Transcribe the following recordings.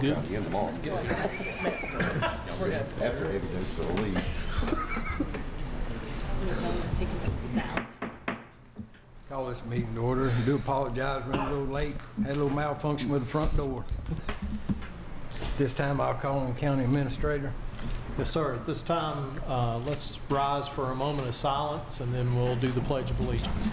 You good? Again tomorrow. After every day, so leave. Call this meeting to order. Do apologize, running a little late. Had a little malfunction with the front door. This time I'll call on County Administrator. Yes, sir. At this time, uh, let's rise for a moment of silence, and then we'll do the Pledge of Allegiance.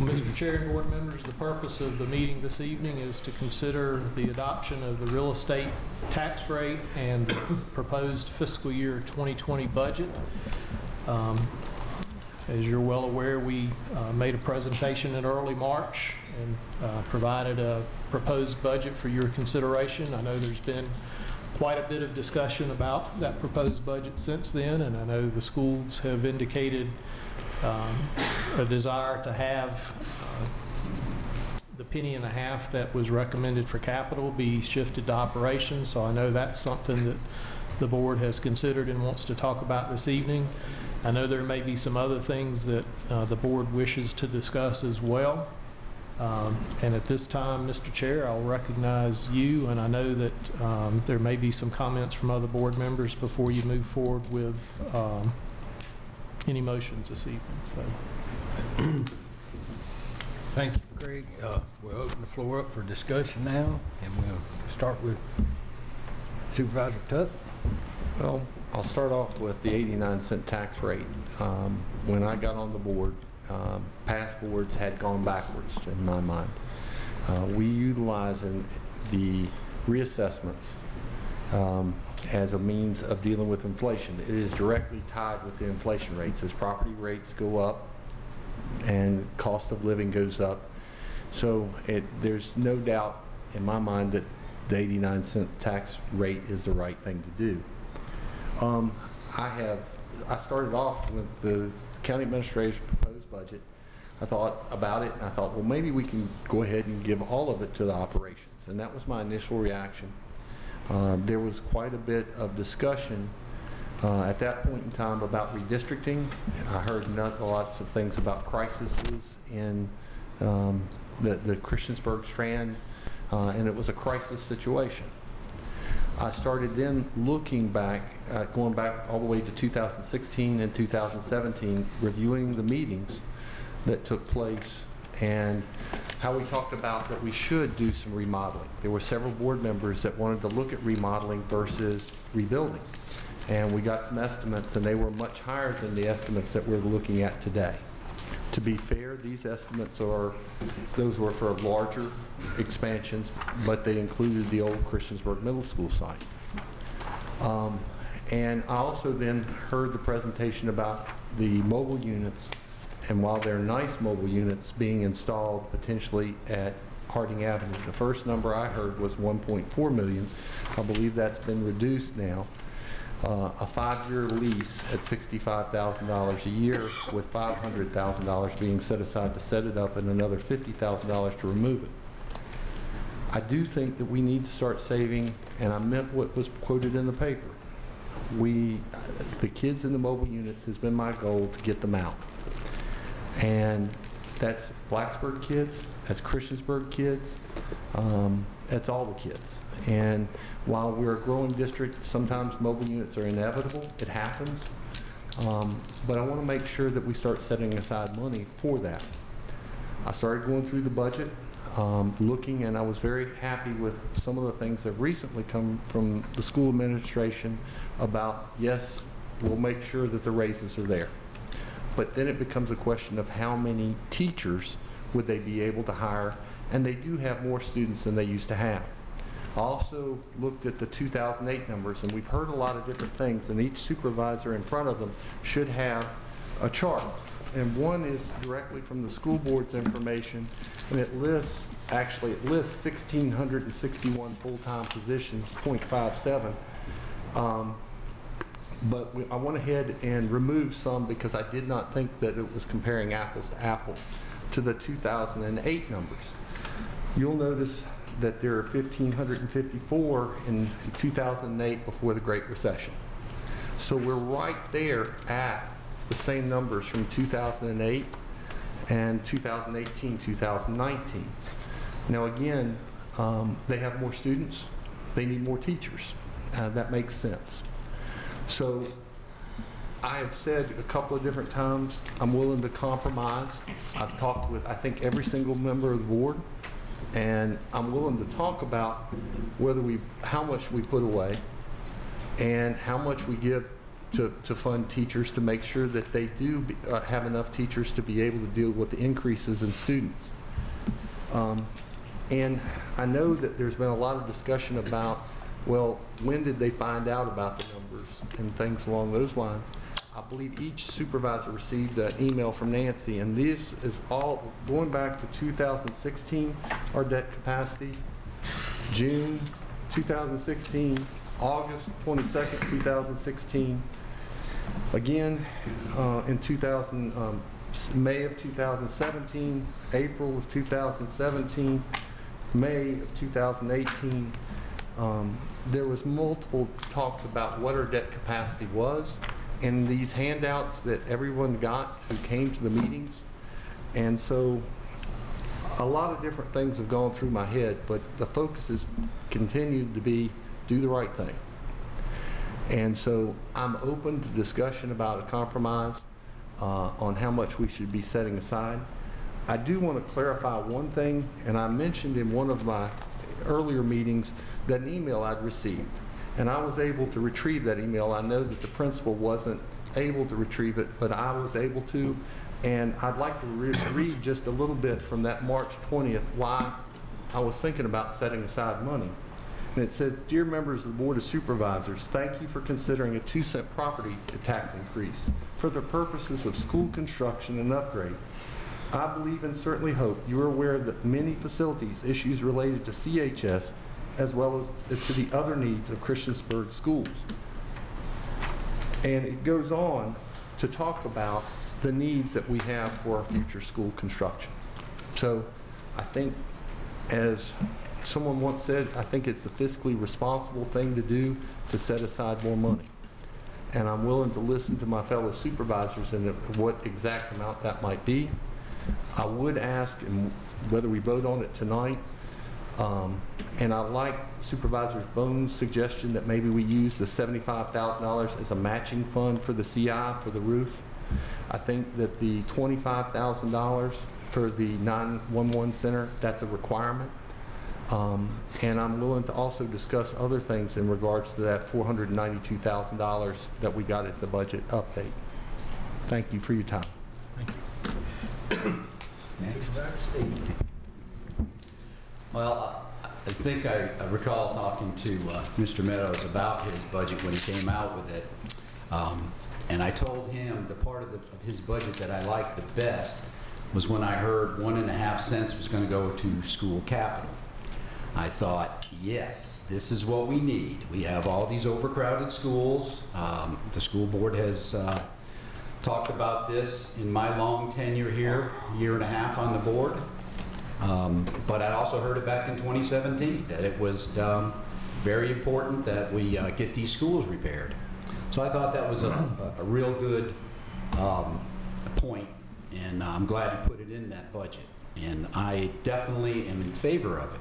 Mr. Chair and board members, the purpose of the meeting this evening is to consider the adoption of the real estate tax rate and proposed fiscal year 2020 budget. Um, As you're well aware, we uh, made a presentation in early March and uh, provided a proposed budget for your consideration. I know there's been quite a bit of discussion about that proposed budget since then, and I know the schools have indicated um, a desire to have uh, the penny and a half that was recommended for capital be shifted to operations. So I know that's something that the board has considered and wants to talk about this evening. I know there may be some other things that uh, the board wishes to discuss as well. Um, And at this time, Mr. Chair, I'll recognize you, and I know that um, there may be some comments from other board members before you move forward with um, any motions this evening, so. Thank you, Craig. Uh, We'll open the floor up for discussion now, and we'll start with Supervisor Tuck. Well, I'll start off with the 89 cent tax rate. Um, When I got on the board, um, past boards had gone backwards in my mind. Uh, We utilizing the reassessments um, as a means of dealing with inflation. It is directly tied with the inflation rates. As property rates go up and cost of living goes up, so it, there's no doubt in my mind that the 89 cent tax rate is the right thing to do. Um, I have, I started off with the county administrator's proposed budget. I thought about it, and I thought, well, maybe we can go ahead and give all of it to the operations. And that was my initial reaction. Uh, There was quite a bit of discussion uh, at that point in time about redistricting. I heard not- lots of things about crises in um, the the Christiansburg Strand, uh, and it was a crisis situation. I started then looking back, uh, going back all the way to 2016 and 2017, reviewing the meetings that took place and how we talked about that we should do some remodeling. There were several board members that wanted to look at remodeling versus rebuilding. And we got some estimates, and they were much higher than the estimates that we're looking at today. To be fair, these estimates are, those were for larger expansions, but they included the old Christiansburg Middle School site. Um, And I also then heard the presentation about the mobile units, and while they're nice mobile units being installed potentially at Harding Avenue, the first number I heard was 1.4 million. I believe that's been reduced now. Uh, A five-year lease at $65,000 a year with $500,000 being set aside to set it up and another $50,000 to remove it. I do think that we need to start saving, and I meant what was quoted in the paper. We, the kids in the mobile units has been my goal to get them out. And that's Blacksburg kids, that's Christiansburg kids, um, that's all the kids. And while we're a growing district, sometimes mobile units are inevitable, it happens. Um, But I want to make sure that we start setting aside money for that. I started going through the budget, um, looking, and I was very happy with some of the things that have recently come from the school administration about, yes, we'll make sure that the raises are there. But then it becomes a question of how many teachers would they be able to hire? And they do have more students than they used to have. Also looked at the 2008 numbers, and we've heard a lot of different things, and each supervisor in front of them should have a chart and one is directly from the school board's information, and it lists, actually, it lists 1,661 full-time positions, .57. Um, But we- I went ahead and removed some because I did not think that it was comparing apples to apples to the 2008 numbers. You'll notice that there are 1,554 in 2008 before the Great Recession. So we're right there at the same numbers from 2008 and 2018, 2019. Now, again, um, they have more students, they need more teachers. Uh, That makes sense. So I have said a couple of different times, I'm willing to compromise. I've talked with, I think, every single member of the board, and I'm willing to talk about whether we, how much we put away and how much we give to, to fund teachers to make sure that they do be- uh, have enough teachers to be able to deal with the increases in students. Um, And I know that there's been a lot of discussion about, well, when did they find out about the numbers and things along those lines? I believe each supervisor received an email from Nancy, and this is all, going back to 2016, our debt capacity, June 2016, August 22nd, 2016, again uh, in 2000, um, May of 2017, April of 2017, May of 2018. Um, There was multiple talks about what our debt capacity was, and these handouts that everyone got who came to the meetings. And so a lot of different things have gone through my head, but the focus has continued to be do the right thing. And so I'm open to discussion about a compromise uh, on how much we should be setting aside. I do want to clarify one thing, and I mentioned in one of my earlier meetings that an email I'd received. And I was able to retrieve that email. I know that the principal wasn't able to retrieve it, but I was able to. And I'd like to re- read just a little bit from that March 20th, why I was thinking about setting aside money. And it said, "Dear members of the Board of Supervisors, thank you for considering a two cent property tax increase for the purposes of school construction and upgrade. I believe and certainly hope you are aware that many facilities issues related to CHS as well as to the other needs of Christiansburg schools. And it goes on to talk about the needs that we have for our future school construction. So I think, as someone once said, I think it's the fiscally responsible thing to do to set aside more money. And I'm willing to listen to my fellow supervisors and what exact amount that might be. I would ask, and whether we vote on it tonight, um, and I like Supervisor Bohn's suggestion that maybe we use the $75,000 as a matching fund for the CI for the roof. I think that the $25,000 for the 911 center, that's a requirement. Um, And I'm willing to also discuss other things in regards to that $492,000 that we got at the budget update. Thank you for your time. Thank you. Next. Well, I think I I recall talking to uh, Mr. Meadows about his budget when he came out with it. Um, And I told him the part of the- of his budget that I liked the best was when I heard one and a half cents was going to go to school capital. I thought, yes, this is what we need. We have all these overcrowded schools. Um, The school board has uh, talked about this in my long tenure here, year and a half on the board. Um, But I also heard it back in 2017, that it was um, very important that we uh, get these schools repaired. So I thought that was a, a real good um, point, and I'm glad you put it in that budget. And I definitely am in favor of it.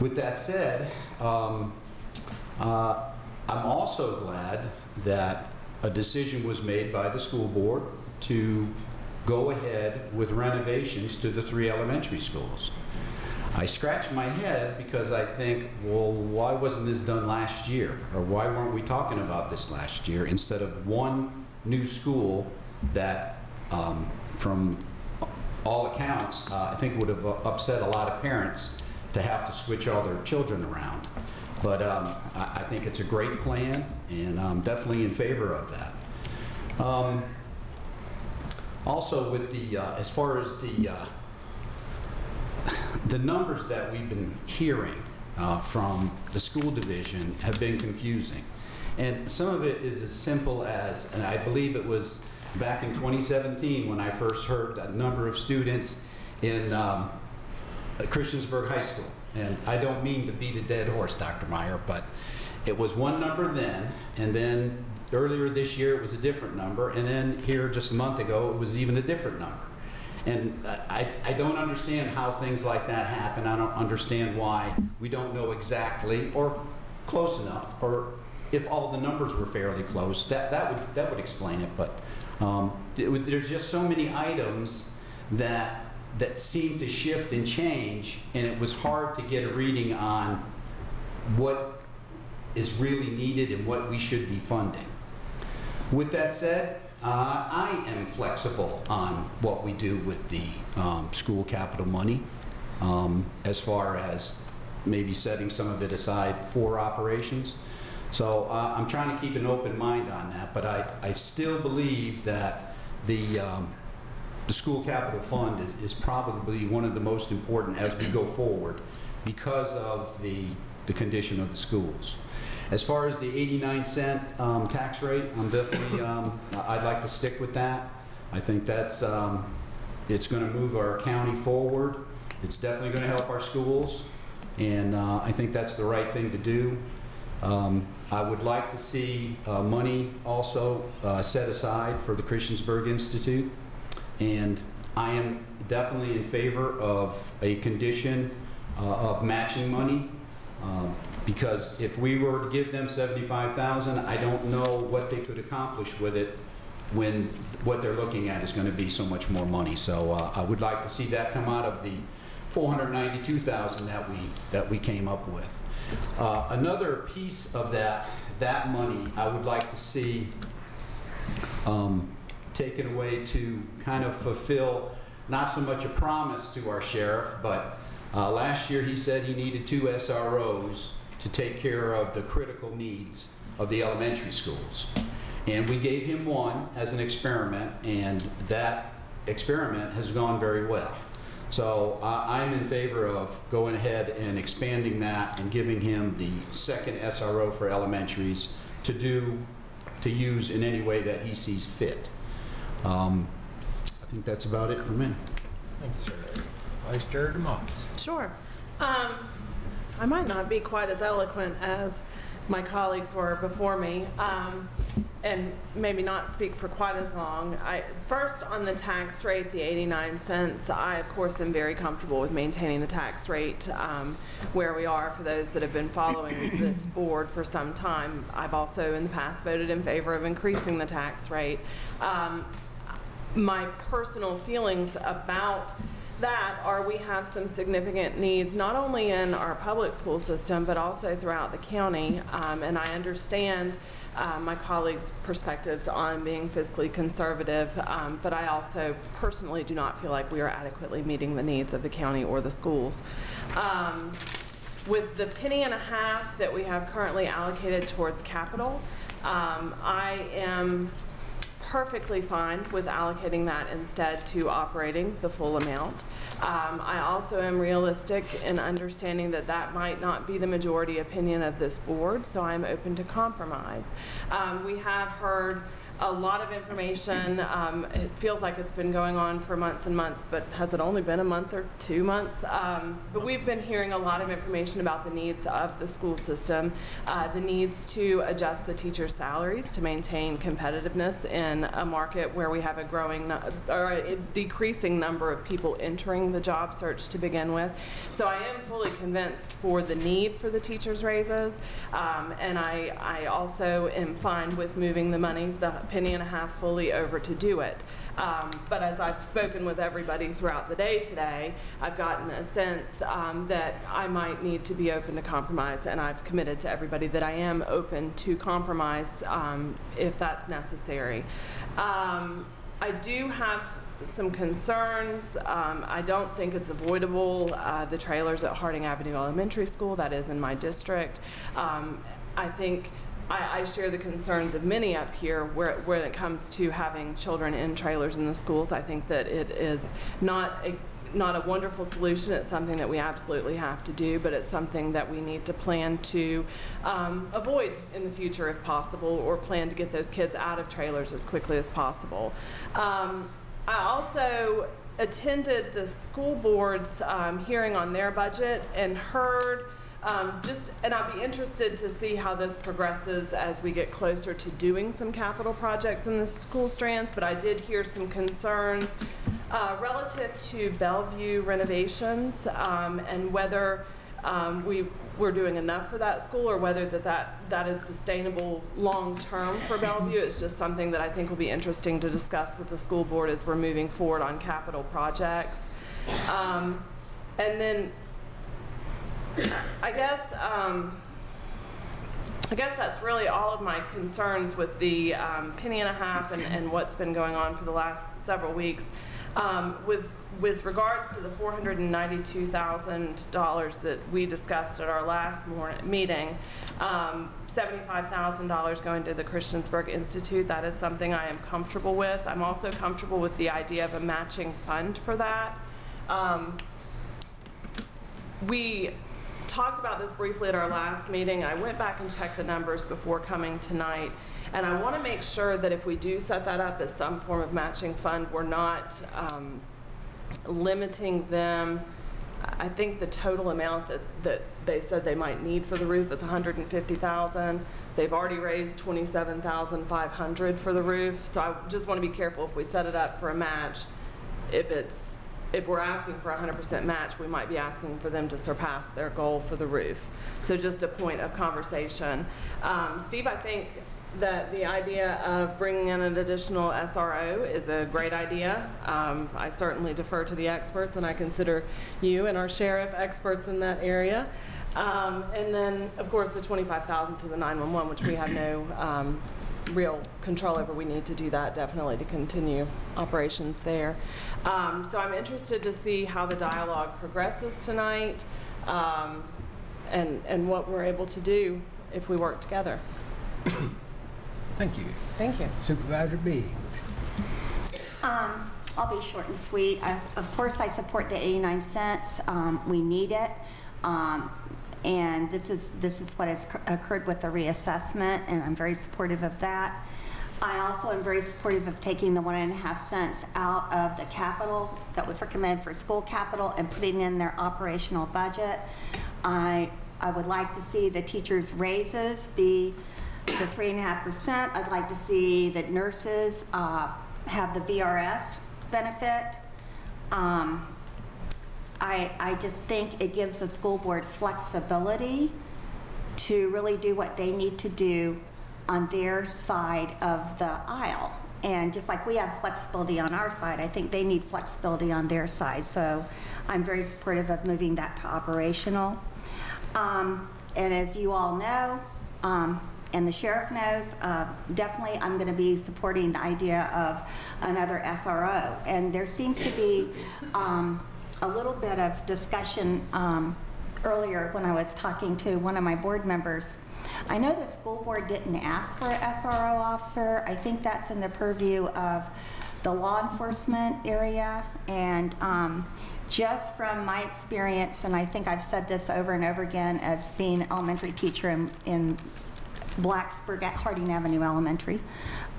With that said, um, uh, I'm also glad that a decision was made by the school board to go ahead with renovations to the three elementary schools. I scratch my head because I think, well, why wasn't this done last year? Or why weren't we talking about this last year instead of one new school that, um, from all accounts, uh, I think would have upset a lot of parents to have to switch all their children around. But um, I I think it's a great plan, and I'm definitely in favor of that. Um, Also with the, uh, as far as the, uh, the numbers that we've been hearing uh, from the school division have been confusing. And some of it is as simple as, and I believe it was back in 2017 when I first heard a number of students in um, Christiansburg High School. And I don't mean to beat a dead horse, Dr. Miear, but it was one number then, and then earlier this year it was a different number, and then here just a month ago it was even a different number. And I, I don't understand how things like that happen. I don't understand why we don't know exactly or close enough, or if all the numbers were fairly close, that, that would, that would explain it. But um, it there's just so many items that, that seem to shift and change, and it was hard to get a reading on what is really needed and what we should be funding. With that said, uh, I am flexible on what we do with the um, school capital money, um, as far as maybe setting some of it aside for operations. So uh, I'm trying to keep an open mind on that, but I, I still believe that the, um, the school capital fund is, is probably one of the most important as we go forward because of the, the condition of the schools. As far as the 89 cent um, tax rate, I'm definitely, um, I'd like to stick with that. I think that's, um, it's going to move our county forward. It's definitely going to help our schools, and uh, I think that's the right thing to do. Um, I would like to see uh, money also uh, set aside for the Christiansburg Institute, and I am definitely in favor of a condition uh, of matching money. Um, Because if we were to give them 75,000, I don't know what they could accomplish with it when what they're looking at is going to be so much more money. So uh, I would like to see that come out of the 492,000 that we, that we came up with. Uh, Another piece of that, that money, I would like to see um, taken away to kind of fulfill not so much a promise to our sheriff, but uh, last year he said he needed two SROs to take care of the critical needs of the elementary schools. And we gave him one as an experiment, and that experiment has gone very well. So uh, I'm in favor of going ahead and expanding that and giving him the second SRO for elementaries to do, to use in any way that he sees fit. Um, I think that's about it for me. Thank you, sir. Vice Chair DeMotts. Sure. Um, I might not be quite as eloquent as my colleagues were before me, um, and maybe not speak for quite as long. I, first, on the tax rate, the 89 cents, I, of course, am very comfortable with maintaining the tax rate um, where we are for those that have been following this board for some time. I've also, in the past, voted in favor of increasing the tax rate. Um, my personal feelings about that are we have some significant needs, not only in our public school system, but also throughout the county. Um, and I understand uh, my colleagues' perspectives on being fiscally conservative, um, but I also personally do not feel like we are adequately meeting the needs of the county or the schools. Um, with the penny and a half that we have currently allocated towards capital, um, I am perfectly fine with allocating that instead to operating the full amount. Um, I also am realistic in understanding that that might not be the majority opinion of this board, so I'm open to compromise. Um, we have heard a lot of information. Um, it feels like it's been going on for months and months, but has it only been a month or two months? Um, but we've been hearing a lot of information about the needs of the school system, uh, the needs to adjust the teachers' salaries to maintain competitiveness in a market where we have a growing or a decreasing number of people entering the job search to begin with. So I am fully convinced for the need for the teachers' raises, um, and I, I also am fine with moving the money, the penny and a half fully over to do it. Um, but as I've spoken with everybody throughout the day today, I've gotten a sense um, that I might need to be open to compromise, and I've committed to everybody that I am open to compromise um, if that's necessary. Um, I do have some concerns. Um, I don't think it's avoidable. Uh, the trailers at Harding Avenue Elementary School, that is in my district. Um, I think I, I share the concerns of many up here where, when it comes to having children in trailers in the schools. I think that it is not a, not a wonderful solution. It's something that we absolutely have to do, but it's something that we need to plan to um, avoid in the future if possible, or plan to get those kids out of trailers as quickly as possible. Um, I also attended the school board's um, hearing on their budget and heard um, just, and I'd be interested to see how this progresses as we get closer to doing some capital projects in the school strands, but I did hear some concerns uh, relative to Bellevue renovations um, and whether um, we, we're doing enough for that school or whether that, that, that is sustainable long-term for Bellevue. It's just something that I think will be interesting to discuss with the school board as we're moving forward on capital projects. Um, and then I guess, um, I guess that's really all of my concerns with the um, penny and a half and, and what's been going on for the last several weeks. Um, with with regards to the $492,000 that we discussed at our last morning, meeting, um, $75,000 going to the Christiansburg Institute, that is something I am comfortable with. I'm also comfortable with the idea of a matching fund for that. Um, we talked about this briefly at our last meeting. I went back and checked the numbers before coming tonight. And I want to make sure that if we do set that up as some form of matching fund, we're not um, limiting them. I think the total amount that, that they said they might need for the roof is 150,000. They've already raised 27,500 for the roof. So I just want to be careful if we set it up for a match, if it's if we're asking for a 100% match, we might be asking for them to surpass their goal for the roof. So just a point of conversation. Um, Steve, I think that the idea of bringing in an additional SRO is a great idea. Um, I certainly defer to the experts, and I consider you and our sheriff experts in that area. Um, and then, of course, the 25,000 to the 911, which we have no um, real control over. We need to do that definitely to continue operations there. Um, so I'm interested to see how the dialogue progresses tonight um, and, and what we're able to do if we work together. Thank you. Thank you. Supervisor Biggs. Um, I'll be short and sweet. I, of course, I support the 89 cents. Um, we need it. Um, and this is, this is what has occurred with the reassessment, and I'm very supportive of that. I also am very supportive of taking the one and a half cents out of the capital that was recommended for school capital and putting in their operational budget. I, I would like to see the teachers' raises be the three and a half percent. I'd like to see that nurses uh, have the VRS benefit. Um, I, I just think it gives the school board flexibility to really do what they need to do on their side of the aisle. And just like we have flexibility on our side, I think they need flexibility on their side. So I'm very supportive of moving that to operational. Um, and as you all know, um, and the sheriff knows, uh, definitely I'm going to be supporting the idea of another SRO. And there seems to be um, a little bit of discussion um, earlier when I was talking to one of my board members. I know the school board didn't ask for an SRO officer. I think that's in the purview of the law enforcement area. And um, just from my experience, and I think I've said this over and over again as being an elementary teacher in, in Blacksburg at Harding Avenue Elementary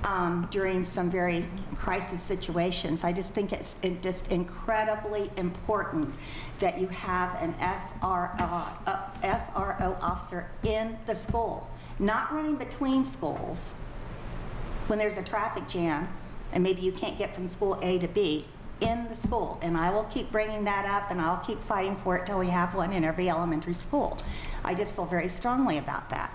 um, during some very crisis situations. I just think it's it just incredibly important that you have an SRO, uh, SRO officer in the school, not running between schools when there's a traffic jam and maybe you can't get from school A to B in the school. And I will keep bringing that up and I'll keep fighting for it till we have one in every elementary school. I just feel very strongly about that.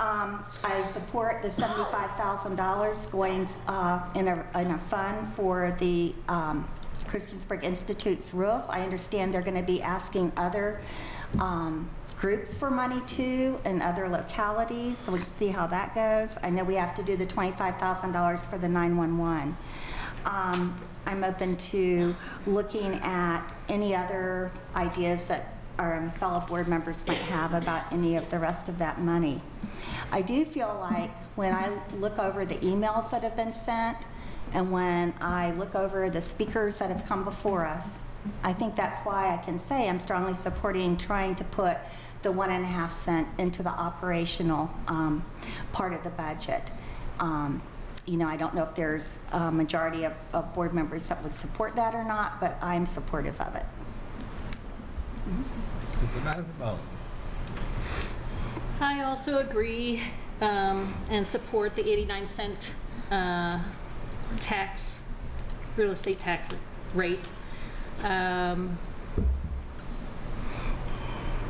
Um, I support the $75,000 going uh, in, a, in a fund for the um, Christiansburg Institute's roof. I understand they're going to be asking other um, groups for money too in other localities, so we'll see how that goes. I know we have to do the $25,000 for the 911. Um, I'm open to looking at any other ideas that or um, fellow board members might have about any of the rest of that money. I do feel like when I look over the emails that have been sent, and when I look over the speakers that have come before us, I think that's why I can say I'm strongly supporting trying to put the one and a half cent into the operational um, part of the budget. Um, You know, I don't know if there's a majority of, of board members that would support that or not, but I'm supportive of it. Ball. I also agree um, and support the 89 cent uh, tax, real estate tax rate. Um,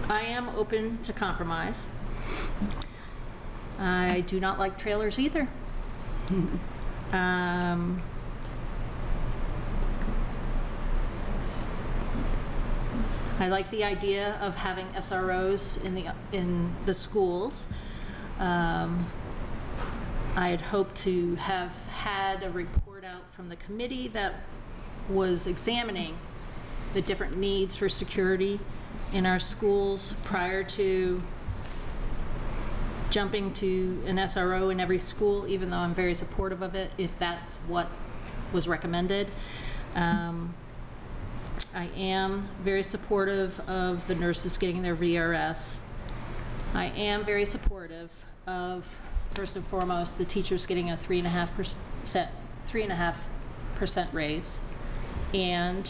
I am open to compromise. I do not like trailers either. Um, I like the idea of having SROs in the, in the schools. Um, I had hoped to have had a report out from the committee that was examining the different needs for security in our schools prior to jumping to an SRO in every school, even though I'm very supportive of it, if that's what was recommended. Um, I am very supportive of the nurses getting their VRS. I am very supportive of, first and foremost, the teachers getting a three and a half percent, three and a half percent raise, and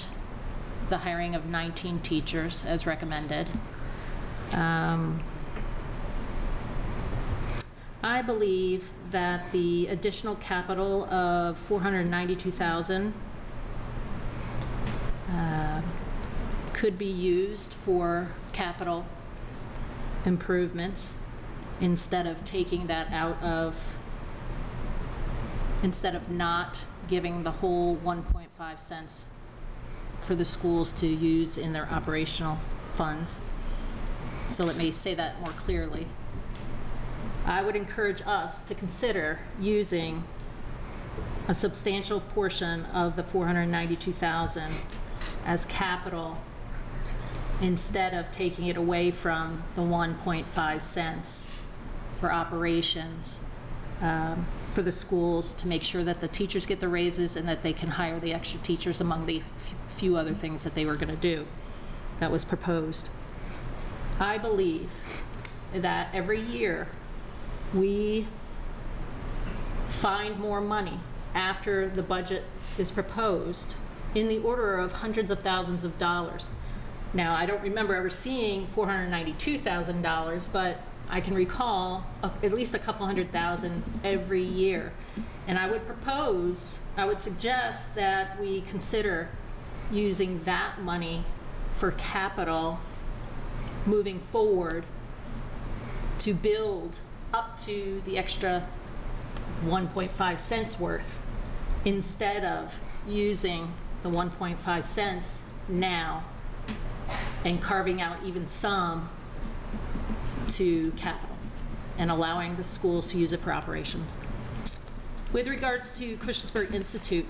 the hiring of 19 teachers as recommended. Um, I believe that the additional capital of 492,000 uh, could be used for capital improvements instead of taking that out of, instead of not giving the whole 1.5 cents for the schools to use in their operational funds. So let me say that more clearly. I would encourage us to consider using a substantial portion of the 492,000 as capital instead of taking it away from the 1.5 cents for operations um, for the schools to make sure that the teachers get the raises and that they can hire the extra teachers among the few other things that they were going to do that was proposed. I believe that every year we find more money after the budget is proposed in the order of hundreds of thousands of dollars. Now, I don't remember ever seeing $492,000, but I can recall a- at least a couple hundred thousand every year. And I would propose, I would suggest that we consider using that money for capital moving forward to build up to the extra 1.5 cents worth instead of using the 1.5 cents now and carving out even some to capital and allowing the schools to use it for operations. With regards to Christiansburg Institute,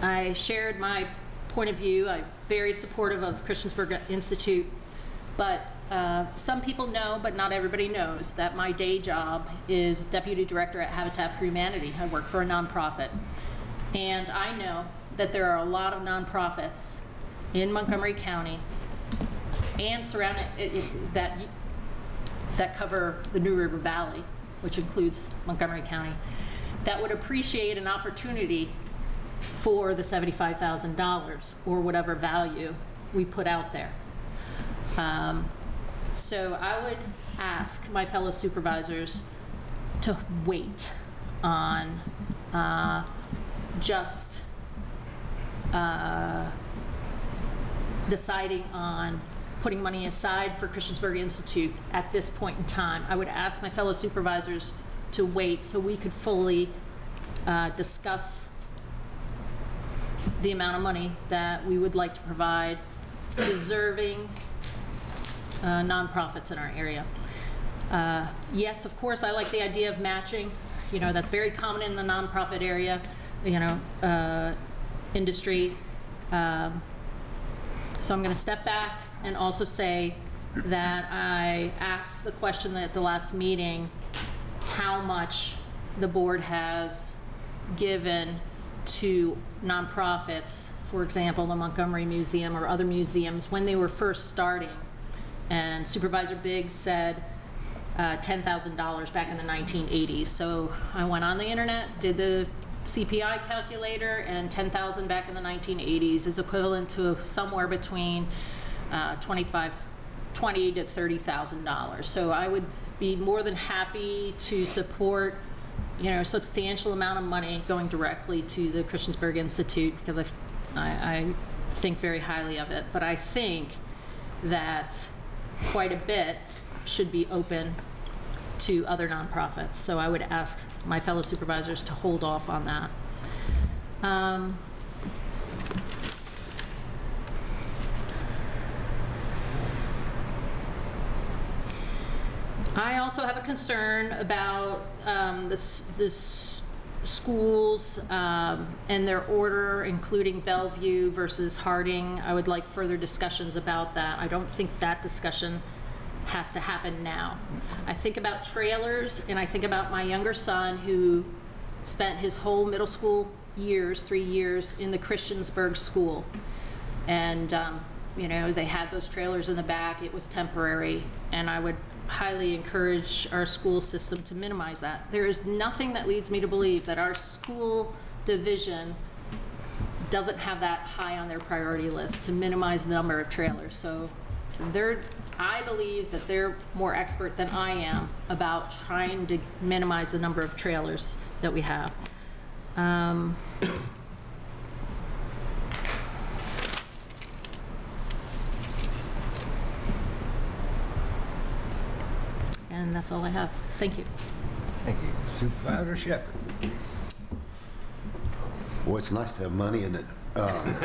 I shared my point of view. I'm very supportive of Christiansburg Institute, but uh, some people know, but not everybody knows, that my day job is deputy director at Habitat for Humanity. I work for a nonprofit. And I know that there are a lot of nonprofits in Montgomery County and surrounding, it- it- that, that cover the New River Valley, which includes Montgomery County, that would appreciate an opportunity for the $75,000 or whatever value we put out there. Um, So I would ask my fellow supervisors to wait on uh, just uh, deciding on putting money aside for Christiansburg Institute at this point in time. I would ask my fellow supervisors to wait so we could fully uh, discuss the amount of money that we would like to provide deserving uh, nonprofits in our area. Uh, Yes, of course, I like the idea of matching. You know, that's very common in the nonprofit area, you know, uh, industry. Um, So I'm going to step back and also say that I asked the question at the last meeting, how much the board has given to nonprofits, for example, the Montgomery Museum or other museums, when they were first starting. And Supervisor Biggs said uh, $10,000 back in the 1980s. So I went on the internet, did the CPI calculator, and 10,000 back in the 1980s is equivalent to somewhere between uh, 25, 20 to 30,000 dollars. So I would be more than happy to support, you know, a substantial amount of money going directly to the Christiansburg Institute because I, I, I think very highly of it. But I think that quite a bit should be open to other nonprofits. So I would ask my fellow supervisors to hold off on that. Um, I also have a concern about um, the s- the s- schools um, and their order, including Bellevue versus Harding. I would like further discussions about that. I don't think that discussion has to happen now. I think about trailers, and I think about my younger son who spent his whole middle school years, three years, in the Christiansburg school. And, um, you know, they had those trailers in the back, it was temporary, and I would highly encourage our school system to minimize that. There is nothing that leads me to believe that our school division doesn't have that high on their priority list to minimize the number of trailers. So they're, I believe that they're more expert than I am about trying to minimize the number of trailers that we have. Um, And that's all I have. Thank you. Thank you. Supervisor Sheppard. Well, it's nice to have money in it. Um,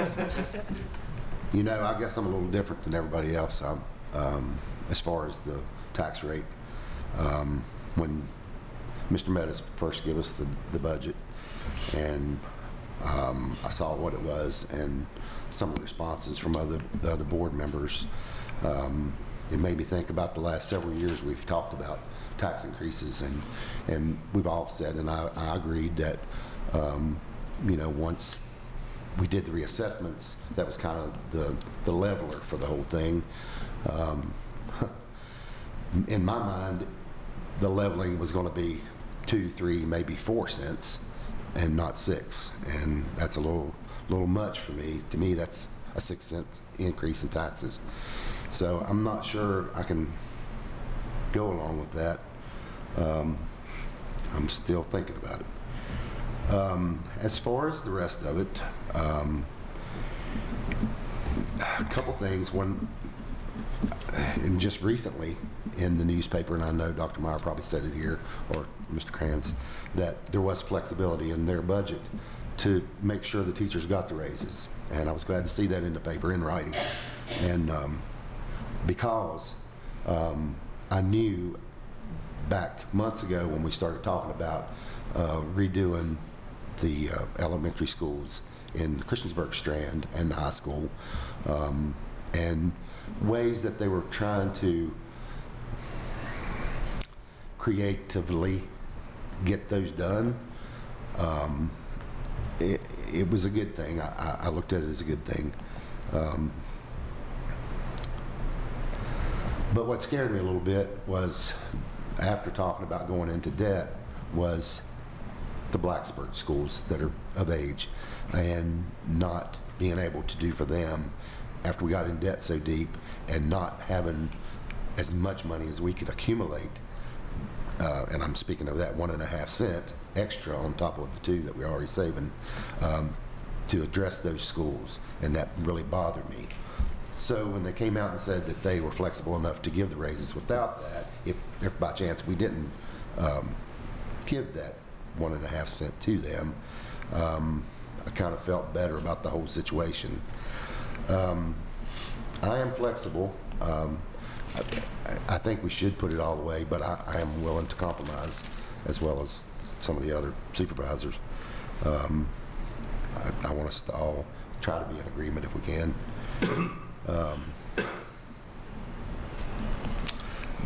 You know, I guess I'm a little different than everybody else, um, um, as far as the tax rate. Um, When Mr. Meadows first gave us the, the budget, and um, I saw what it was and some of the responses from other, the other board members, um, it made me think about the last several years we've talked about tax increases and, and we've all said, and I, I agreed that, um, you know, once we did the reassessments, that was kind of the, the leveler for the whole thing. Um, in my mind, the leveling was going to be two, three, maybe four cents, and not six. And that's a little, little much for me. To me, that's a six cent increase in taxes. So I'm not sure I can go along with that. Um, I'm still thinking about it. Um, as far as the rest of it, um, a couple things. One, and just recently in the newspaper, and I know Dr. Miear probably said it here, or Mr. Kranz, that there was flexibility in their budget to make sure the teachers got the raises. And I was glad to see that in the paper in writing. And um, because um, I knew back months ago when we started talking about uh, redoing the uh, elementary schools in Christiansburg Strand and the high school, um, and ways that they were trying to creatively get those done. Um, it, it was a good thing. I, I- looked at it as a good thing. Um, but what scared me a little bit was, after talking about going into debt, was the Blacksburg schools that are of age and not being able to do for them after we got in debt so deep and not having as much money as we could accumulate. Uh, and I'm speaking of that one and a half cent extra on top of the two that we're already saving um, to address those schools. And that really bothered me. So when they came out and said that they were flexible enough to give the raises without that, if, if by chance we didn't um, give that one and a half cent to them, um, I kind of felt better about the whole situation. Um, I am flexible. Um, I, I think we should put it all away, but I, I am willing to compromise as well as some of the other supervisors. Um, I, I want us to all try to be in agreement if we can. Um,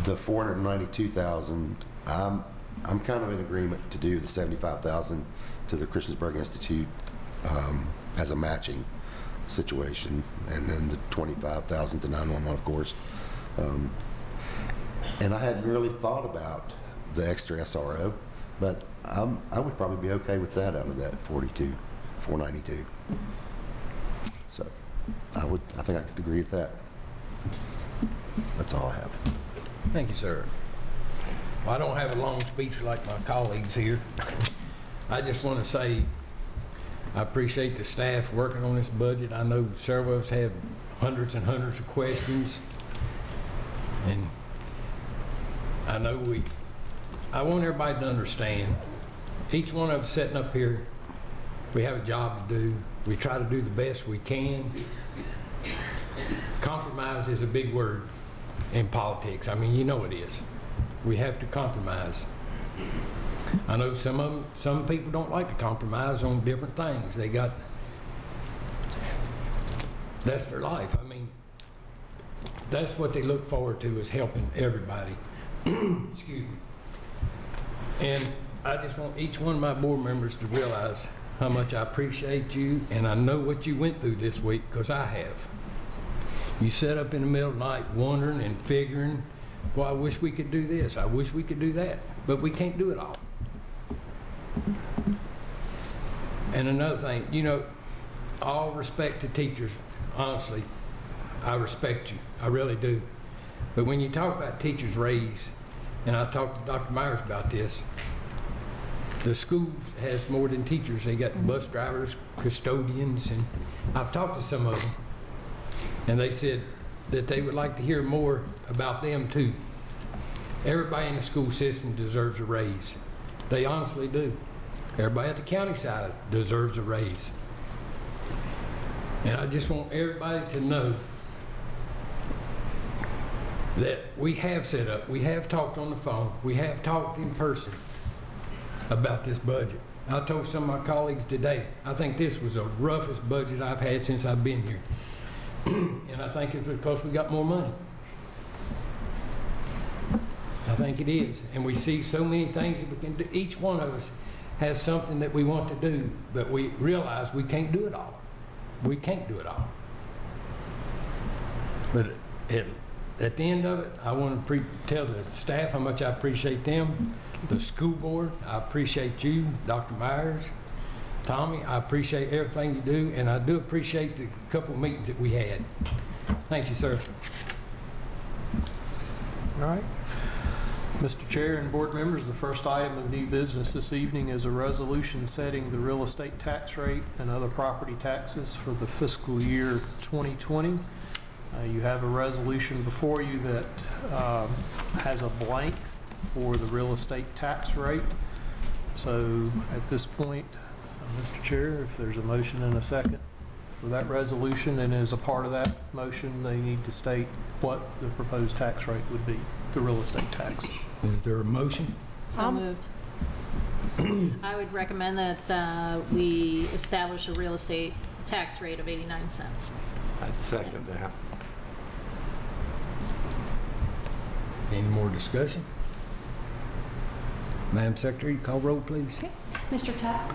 the 492,000, I'm, I'm kind of in agreement to do the 75,000 to the Christiansburg Institute um, as a matching situation, and then the 25,000 to 911, of course. Um, And I hadn't really thought about the extra SRO, but I'm, I would probably be okay with that out of that 42, 492. So I would, I think I could agree with that. That's all I have. Thank you, sir. Well, I don't have a long speech like my colleagues here. I just want to say, I appreciate the staff working on this budget. I know several of us have hundreds and hundreds of questions. And I know we, I want everybody to understand, each one of us sitting up here, we have a job to do. We try to do the best we can. Compromise is a big word in politics. I mean, you know it is. We have to compromise. I know some of them, some people don't like to compromise on different things. They got, that's their life. I mean, that's what they look forward to is helping everybody. Excuse me. And I just want each one of my board members to realize how much I appreciate you, and I know what you went through this week, because I have. You sat up in the middle of the night wondering and figuring, well, I wish we could do this, I wish we could do that, but we can't do it all. And another thing, you know, all respect to teachers, honestly, I respect you, I really do. But when you talk about teachers' raise, and I talked to Dr. Myers about this, the school has more than teachers. They got bus drivers, custodians, and I've talked to some of them. And they said that they would like to hear more about them too. Everybody in the school system deserves a raise. They honestly do. Everybody at the county side deserves a raise. And I just want everybody to know that we have set up, we have talked on the phone, we have talked in person about this budget. I told some of my colleagues today, I think this was the roughest budget I've had since I've been here. And I think it's because we got more money. I think it is. And we see so many things that we can do. Each one of us has something that we want to do, but we realize we can't do it all. We can't do it all. But at, the end of it, I want to pre- tell the staff how much I appreciate them, the school board, I appreciate you, Dr. Myers, Tommy, I appreciate everything you do, and I do appreciate the couple meetings that we had. Thank you, sir. All right. Mr. Chair and board members, the first item of new business this evening is a resolution setting the real estate tax rate and other property taxes for the fiscal year 2020. Uh, You have a resolution before you that um, has a blank for the real estate tax rate. So at this point, uh, Mr. Chair, if there's a motion and a second for that resolution, and as a part of that motion, they need to state what the proposed tax rate would be, the real estate tax. Is there a motion? So moved. I would recommend that uh, we establish a real estate tax rate of 89 cents. I'd second that. Any more discussion? Madam Secretary, call roll, please. Okay. Mr. Tuck?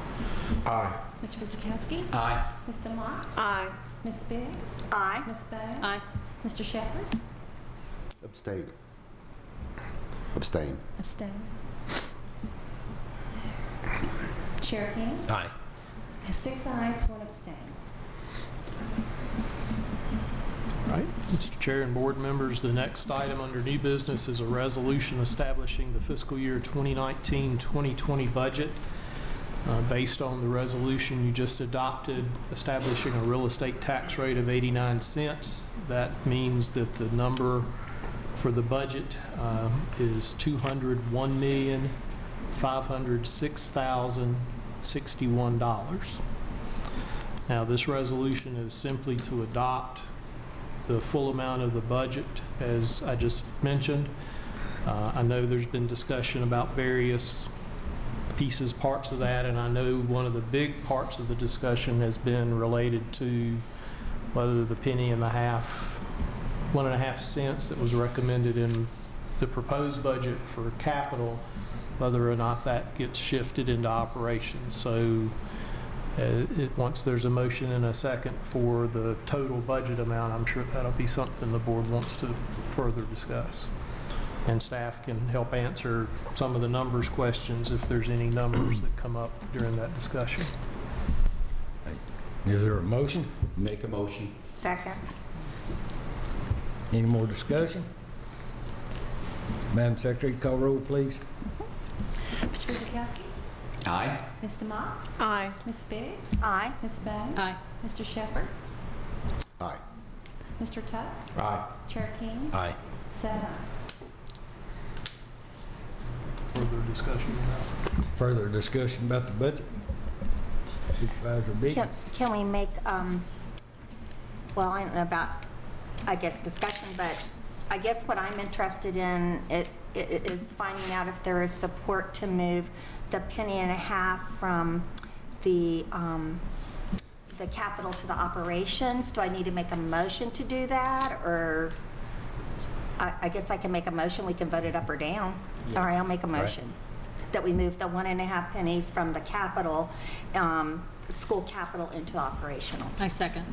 Aye. Mr. Fijalkowski? Aye. Mr. Motts? Aye. Ms. Biggs? Aye. Ms. Bohn? Aye. Mr. Sheppard? Abstain. Abstain. Abstain. Chair King? Aye. I have six ayes, one abstain. All right, Mr. Chair and board members, the next item under new business is a resolution establishing the fiscal year 2019-2020 budget. Uh, Based on the resolution you just adopted, establishing a real estate tax rate of 89 cents, that means that the number for the budget um, is $201,506,061. Now, this resolution is simply to adopt the full amount of the budget, as I just mentioned. Uh, I know there's been discussion about various pieces, parts of that, and I know one of the big parts of the discussion has been related to whether the penny and a half, one and a half cents that was recommended in the proposed budget for capital, whether or not that gets shifted into operations. So uh, it, once there's a motion and a second for the total budget amount, I'm sure that'll be something the board wants to further discuss. And staff can help answer some of the numbers questions if there's any numbers that come up during that discussion. Is there a motion? Make a motion. Second. Any more discussion? Madam Secretary, call roll, please. Mr. Fijalkowski? Aye. Mr. Motts? Aye. Ms. Biggs? Aye. Ms. Bohn? Aye. Mr. Sheppard? Aye. Mr. Tuck? Aye. Chair King? Aye. Seven ayes. Further discussion on that? Further discussion about the budget? Supervisor Biggs? Can, can we make, um, well, I don't know about, I guess, discussion, but I guess what I'm interested in it, it is finding out if there is support to move the penny and a half from the, um, the capital to the operations. Do I need to make a motion to do that, or, I, I guess I can make a motion, we can vote it up or down. All right, I'll make a Right. motion that we move the one and a half pennies from the capital, um, school capital into operational. I second.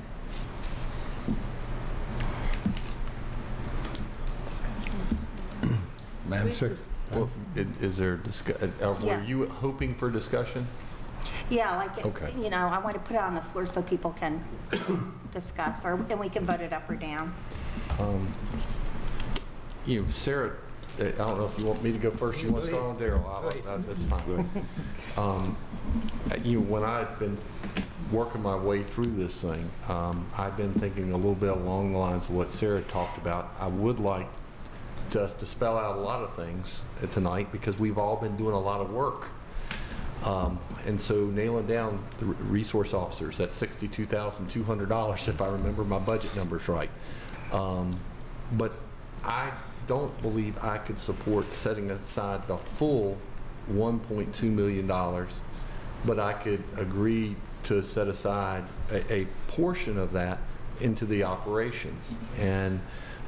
Madam We've Secretary? Well, i- is there, discu- uh, were Yeah. you hoping for discussion? Yeah, like, Okay. you know, I want to put it on the floor so people can discuss, or, and we can vote it up or down. Um, You, know, Sarah, uh, I don't know if you want me to go first, you want to start on Daryl? I'll- uh, That's fine. Um, uh, You, know, when I've been working my way through this thing, um, I've been thinking a little bit along the lines of what Sarah talked about. I would like to to spell out a lot of things uh, tonight because we've all been doing a lot of work. Um, And so nailing down the resource officers, that's $62,200 if I remember my budget numbers right. Um, But I don't believe I could support setting aside the full $1.2 million, but I could agree to set aside a, a portion of that into the operations. And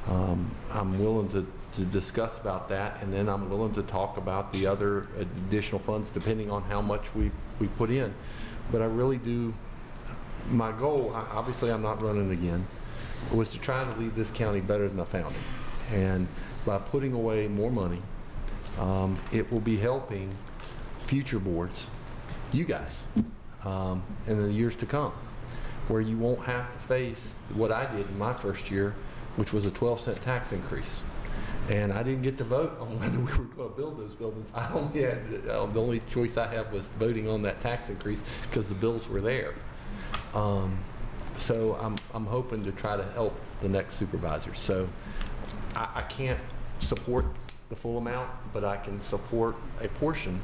um, I'm willing to, to discuss about that, and then I'm willing to talk about the other additional funds depending on how much we, we put in. But I really do, my goal, obviously I'm not running again, was to try to leave this county better than I found it. And by putting away more money, um, it will be helping future boards, you guys, um, in the years to come, where you won't have to face what I did in my first year, which was a 12 cent tax increase. And I didn't get to vote on whether we were going to build those buildings. I only had, uh, the only choice I had was voting on that tax increase because the bills were there. Um, so I'm, I'm hoping to try to help the next supervisor. So I, I can't support the full amount, but I can support a portion.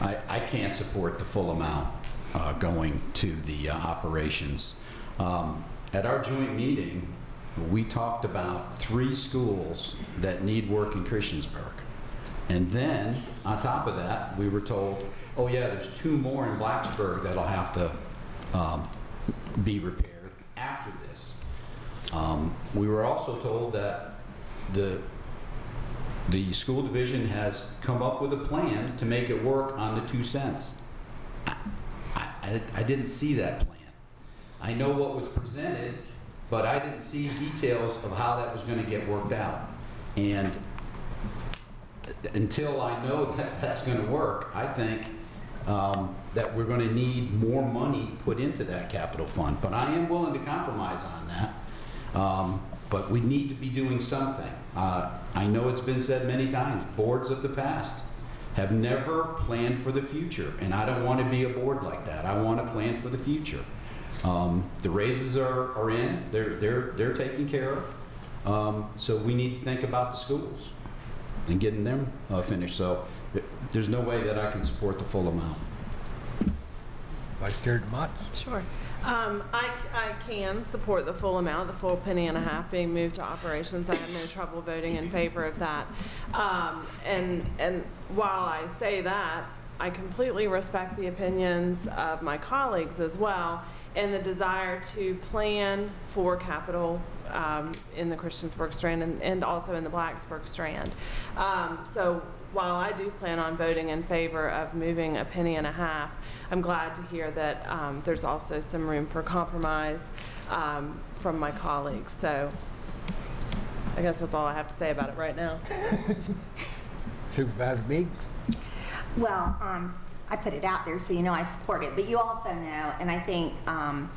I, I can't support the full amount uh, going to the uh, operations. Um, At our joint meeting, we talked about three schools that need work in Christiansburg. And then, on top of that, we were told, oh yeah, there's two more in Blacksburg that'll have to um, be repaired after this. Um, We were also told that the the school division has come up with a plan to make it work on the two cents. I, I, I didn't see that plan. I know what was presented, but I didn't see details of how that was gonna get worked out. And until I know that that's gonna work, I think, um, that we're gonna need more money put into that capital fund. But I am willing to compromise on that. Um, But we need to be doing something. Uh, I know it's been said many times, boards of the past have never planned for the future, and I don't want to be a board like that. I want to plan for the future. Um, The raises are, are in, they're, they're, they're taken care of. Um, So we need to think about the schools and getting them uh, finished. So th- there's no way that I can support the full amount. Vice Chair Motts? Sure. Um, I, I can support the full amount, the full penny and a half being moved to operations. I have no trouble voting in favor of that. Um, and, and while I say that, I completely respect the opinions of my colleagues as well and the desire to plan for capital um, in the Christiansburg Strand and, and also in the Blacksburg Strand. Um, so while I do plan on voting in favor of moving a penny and a half, I'm glad to hear that um, there's also some room for compromise um, from my colleagues. So I guess that's all I have to say about it right now. Supervisor Biggs? Well, um, I put it out there so you know I support it, but you also know, and I think, um,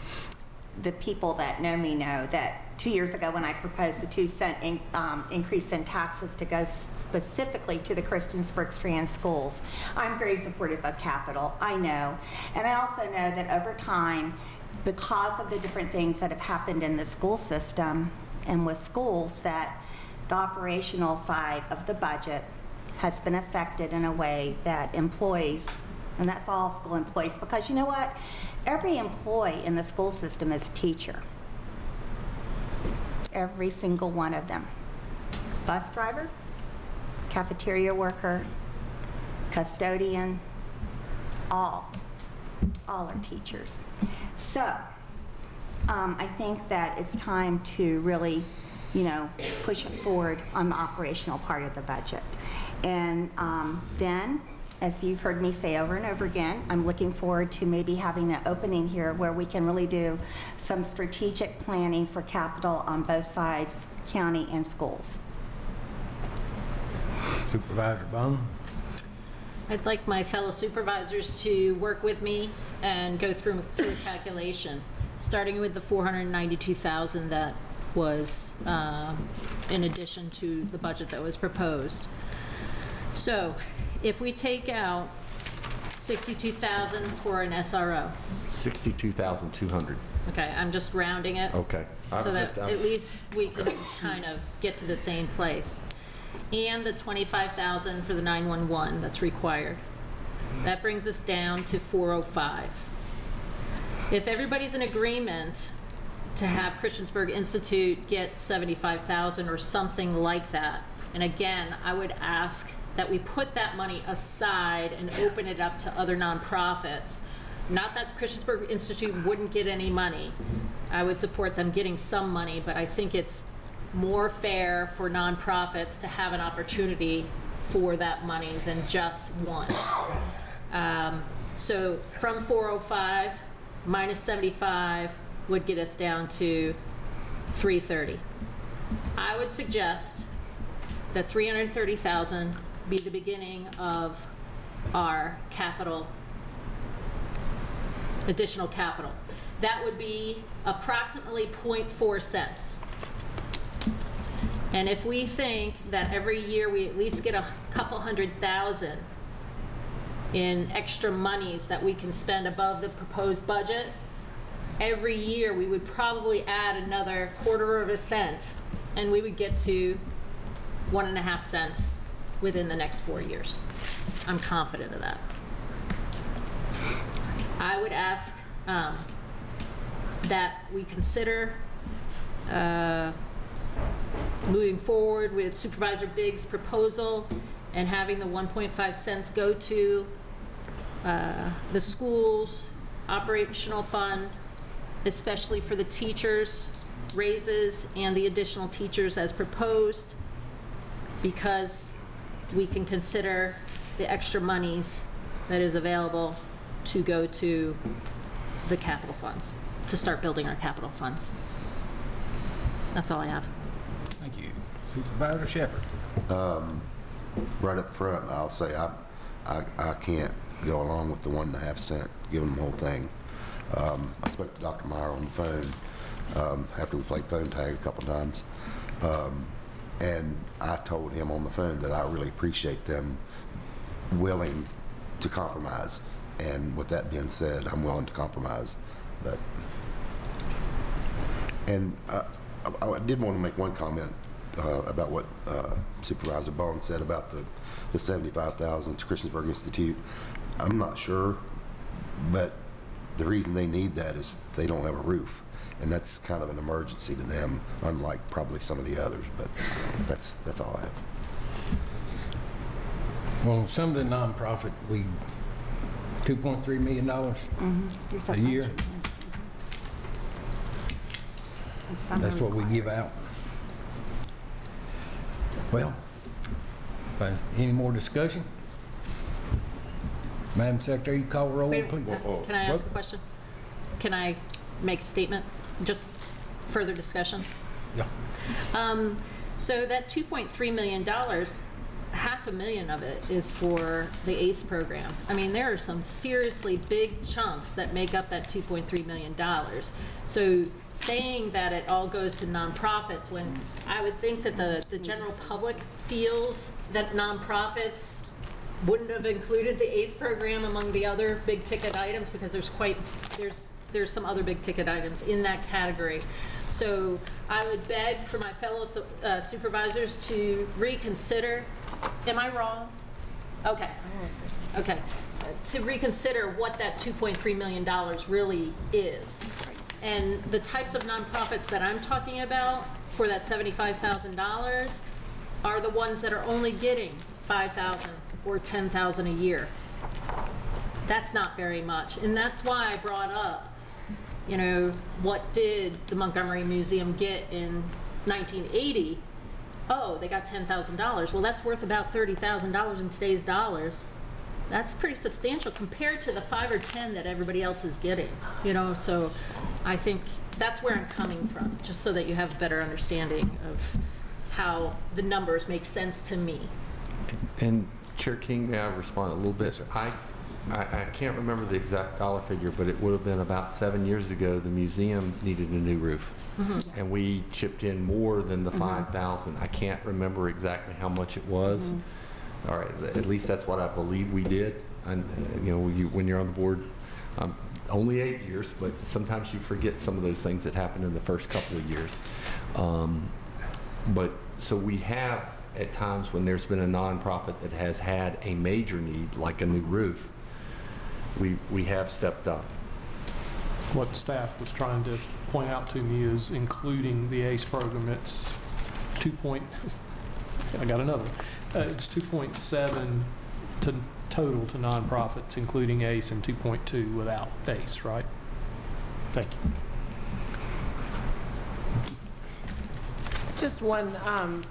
the people that know me know that two years ago when I proposed the two cent in, um, increase in taxes to go specifically to the Christiansburg Strand schools, I'm very supportive of capital. I know. And I also know that over time, because of the different things that have happened in the school system and with schools, that the operational side of the budget has been affected in a way that employees, and that's all school employees, because you know what? Every employee in the school system is a teacher. Every single one of them. Bus driver, cafeteria worker, custodian, all, all are teachers. So, um, I think that it's time to really, you know, push it forward on the operational part of the budget. And um, then, as you've heard me say over and over again, I'm looking forward to maybe having an opening here where we can really do some strategic planning for capital on both sides, county and schools. Supervisor Bohn? I'd like my fellow supervisors to work with me and go through, through a calculation, starting with the 492,000 that was uh, in addition to the budget that was proposed. So if we take out 62,000 for an SRO, 62,200. okay, I'm just rounding it. Okay. I So was that just- I at was- least we can kind of get to the same place. And the 25,000 for the 911 that's required. That brings us down to 405. If everybody's in agreement to have Christiansburg Institute get 75,000 or something like that, and again, I would ask that we put that money aside and open it up to other nonprofits. Not that the Christiansburg Institute wouldn't get any money. I would support them getting some money, but I think it's more fair for nonprofits to have an opportunity for that money than just one. Um, So from 405 minus 75 would get us down to 330. I would suggest that 330,000 be the beginning of our capital, additional capital. That would be approximately 0.4 cents. And if we think that every year we at least get a couple hundred thousand in extra monies that we can spend above the proposed budget, every year we would probably add another quarter of a cent, and we would get to one and a half cents within the next four years. I'm confident of that. I would ask um, that we consider uh, moving forward with Supervisor Biggs' proposal and having the 1.5 cents go to uh, the schools operational fund, especially for the teachers' raises and the additional teachers as proposed, because we can consider the extra monies that is available to go to the capital funds, to start building our capital funds. That's all I have. Thank you. Supervisor Sheppard? right up front, I'll say I, I, I can't go along with the one and a half cent, giving them the whole thing. Um, I spoke to Dr. Miear on the phone, um, after we played phone tag a couple times. Um, and I told him on the phone that I really appreciate them willing to compromise. And with that being said, I'm willing to compromise, but and uh, I I did want to make one comment uh, about what uh, Supervisor Bohn said about the the 75,000 to Christiansburg Institute. I'm not sure, but the reason they need that is they don't have a roof, and that's kind of an emergency to them, unlike probably some of the others, but that's, that's all I have. Well, some of the nonprofit we $2.3 million? Mhm. A year? bunch of those. And some That's what we give out. Well, uh, any more discussion? Madam Secretary, you call roll, please. uh, Can I ask a question? Can I make a statement? Just further discussion? Yeah. Um, so that two point three million dollars, half a million of it is for the ACE program. I mean, there are some seriously big chunks that make up that two point three million dollars. So saying that it all goes to nonprofits, when I would think that the, the general public feels that nonprofits wouldn't have included the ACE program among the other big ticket items because there's quite, there's, there's some other big ticket items in that category. So I would beg for my fellow uh, supervisors to reconsider, am I wrong? Okay. Okay. To reconsider what that $2.3 million really is. And the types of nonprofits that I'm talking about for that $75,000 are the ones that are only getting 5,000 or 10,000 a year. That's not very much. And that's why I brought up, you know, what did the Montgomery Museum get in 1980? Oh, they got $10,000. Well, that's worth about $30,000 in today's dollars. That's pretty substantial compared to the five or 10 that everybody else is getting, you know? So I think that's where I'm coming from, just so that you have a better understanding of how the numbers make sense to me. And Chair King, may I respond a little bit? I, I, I can't remember the exact dollar figure, but it would have been about seven years ago, the museum needed a new roof. And we chipped in more than the five thousand. I can't remember exactly how much it was. All right, at least that's what I believe we did. And, uh, you know, you, when you're on the board, um, only eight years, but sometimes you forget some of those things that happened in the first couple of years. Um, but, so we have, at times when there's been a nonprofit that has had a major need, like a new roof, we, we have stepped up. What the staff was trying to point out to me is including the ACE program, it's two point, I got another. Uh, It's 2.7 to, total to nonprofits, including ACE, and 2.2 without ACE, right? Thank you. Just one, um,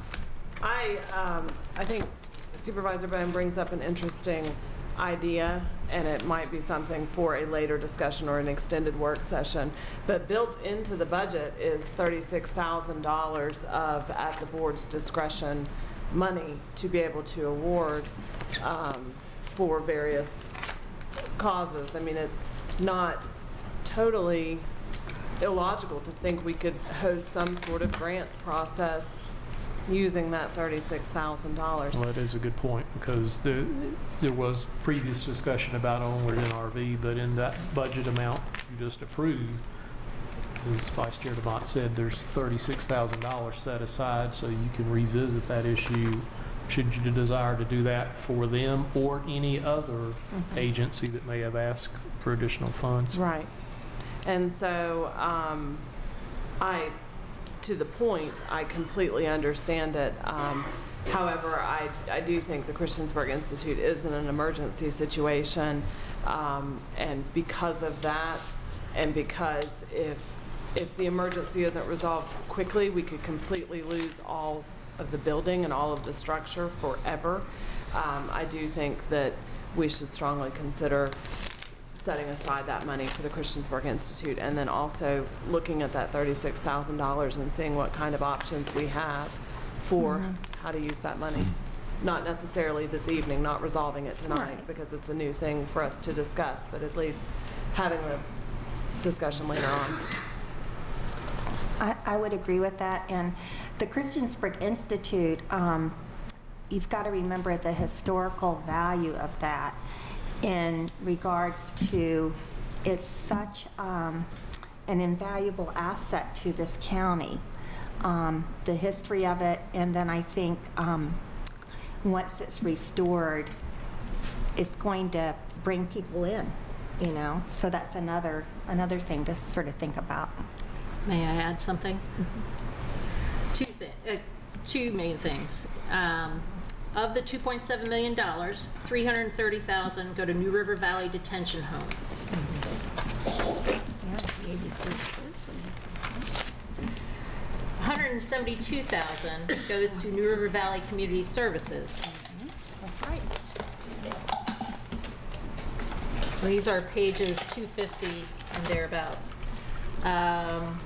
I, um, I think Supervisor Bohn brings up an interesting idea, and it might be something for a later discussion or an extended work session. But built into the budget is thirty-six thousand dollars of, at the board's discretion, money to be able to award, um, for various causes. I mean, it's not totally illogical to think we could host some sort of grant process using that thirty-six thousand dollars. Well, that is a good point, because there, there was previous discussion about Onward NRV, but in that budget amount you just approved, as Vice Chair DeMott said, there's thirty-six thousand dollars set aside, so you can revisit that issue should you desire to do that for them or any other agency that may have asked for additional funds. Right. And so, um, I, to the point, I completely understand it. Um, however, I, I do think the Christiansburg Institute is in an emergency situation. Um, and because of that, and because if, if the emergency isn't resolved quickly, we could completely lose all of the building and all of the structure forever. Um, I do think that we should strongly consider setting aside that money for the Christiansburg Institute, and then also looking at that thirty-six thousand dollars and seeing what kind of options we have for how to use that money. Not necessarily this evening, not resolving it tonight, Right. because it's a new thing for us to discuss, but at least having the discussion later on. I, I would agree with that. And the Christiansburg Institute, um, you've got to remember the historical value of that in regards to it's such um, an invaluable asset to this county. Um, the history of it, and then I think um, once it's restored, it's going to bring people in, you know? So that's another, another thing to sort of think about. May I add something? Two thi- uh, two main things. Um, of the $2.7 million, 330,000 go to New River Valley Detention Home. 172,000 goes to New River Valley Community Services. That's right. These are pages 250 and thereabouts. Um,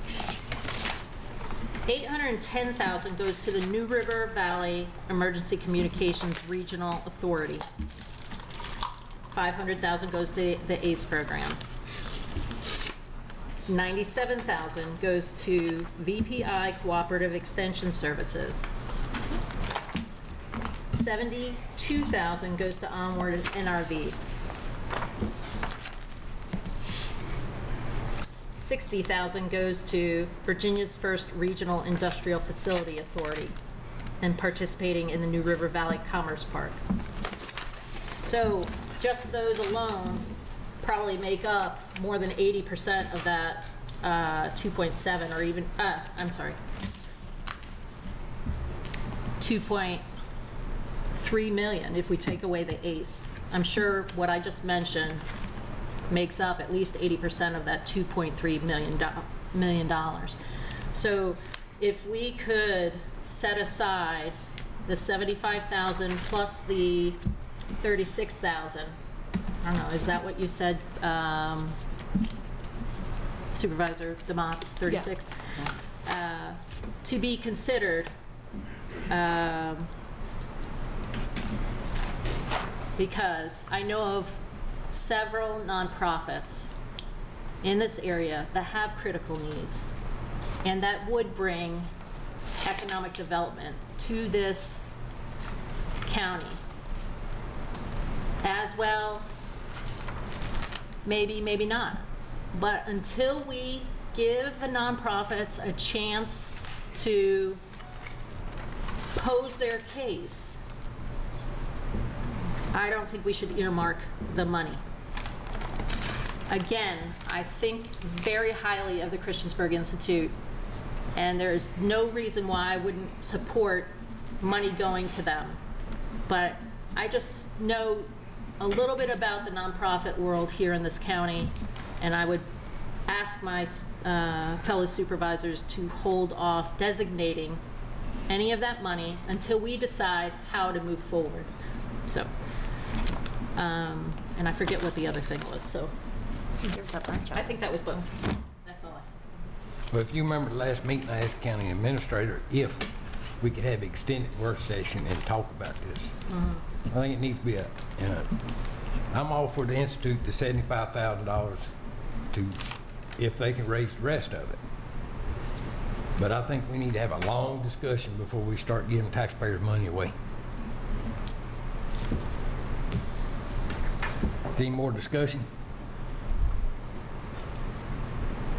810,000 goes to the New River Valley Emergency Communications Regional Authority. 500,000 goes to the ACE program. 97,000 goes to VPI Cooperative Extension Services. 72,000 goes to Onward NRV. 60,000 goes to Virginia's First Regional Industrial Facility Authority and participating in the New River Valley Commerce Park. So just those alone probably make up more than 80% of that uh, 2.7 or even, uh, I'm sorry, 2.3 million if we take away the ACE. I'm sure what I just mentioned makes up at least 80% of that $2.3 million, million dollars. So if we could set aside the 75,000 plus the 36,000, I don't know, is that what you said, um, Supervisor DeMotts, 36? Uh, To be considered, um, because I know of several nonprofits in this area that have critical needs and that would bring economic development to this county. As well, maybe, maybe not. But until we give the nonprofits a chance to pose their case, I don't think we should earmark the money. Again, I think very highly of the Christiansburg Institute, and there's no reason why I wouldn't support money going to them. But I just know a little bit about the nonprofit world here in this county, and I would ask my uh, fellow supervisors to hold off designating any of that money until we decide how to move forward. So, um, and I forget what the other thing was, so There's a bunch of I think that was both. That's all I Well, if you remember the last meeting, I asked county administrator if we could have extended work session and talk about this. I think it needs to be a, in a, I'm all for the institute, the seventy-five thousand dollars to, if they can raise the rest of it. But I think we need to have a long discussion before we start giving taxpayers money away. Any more discussion?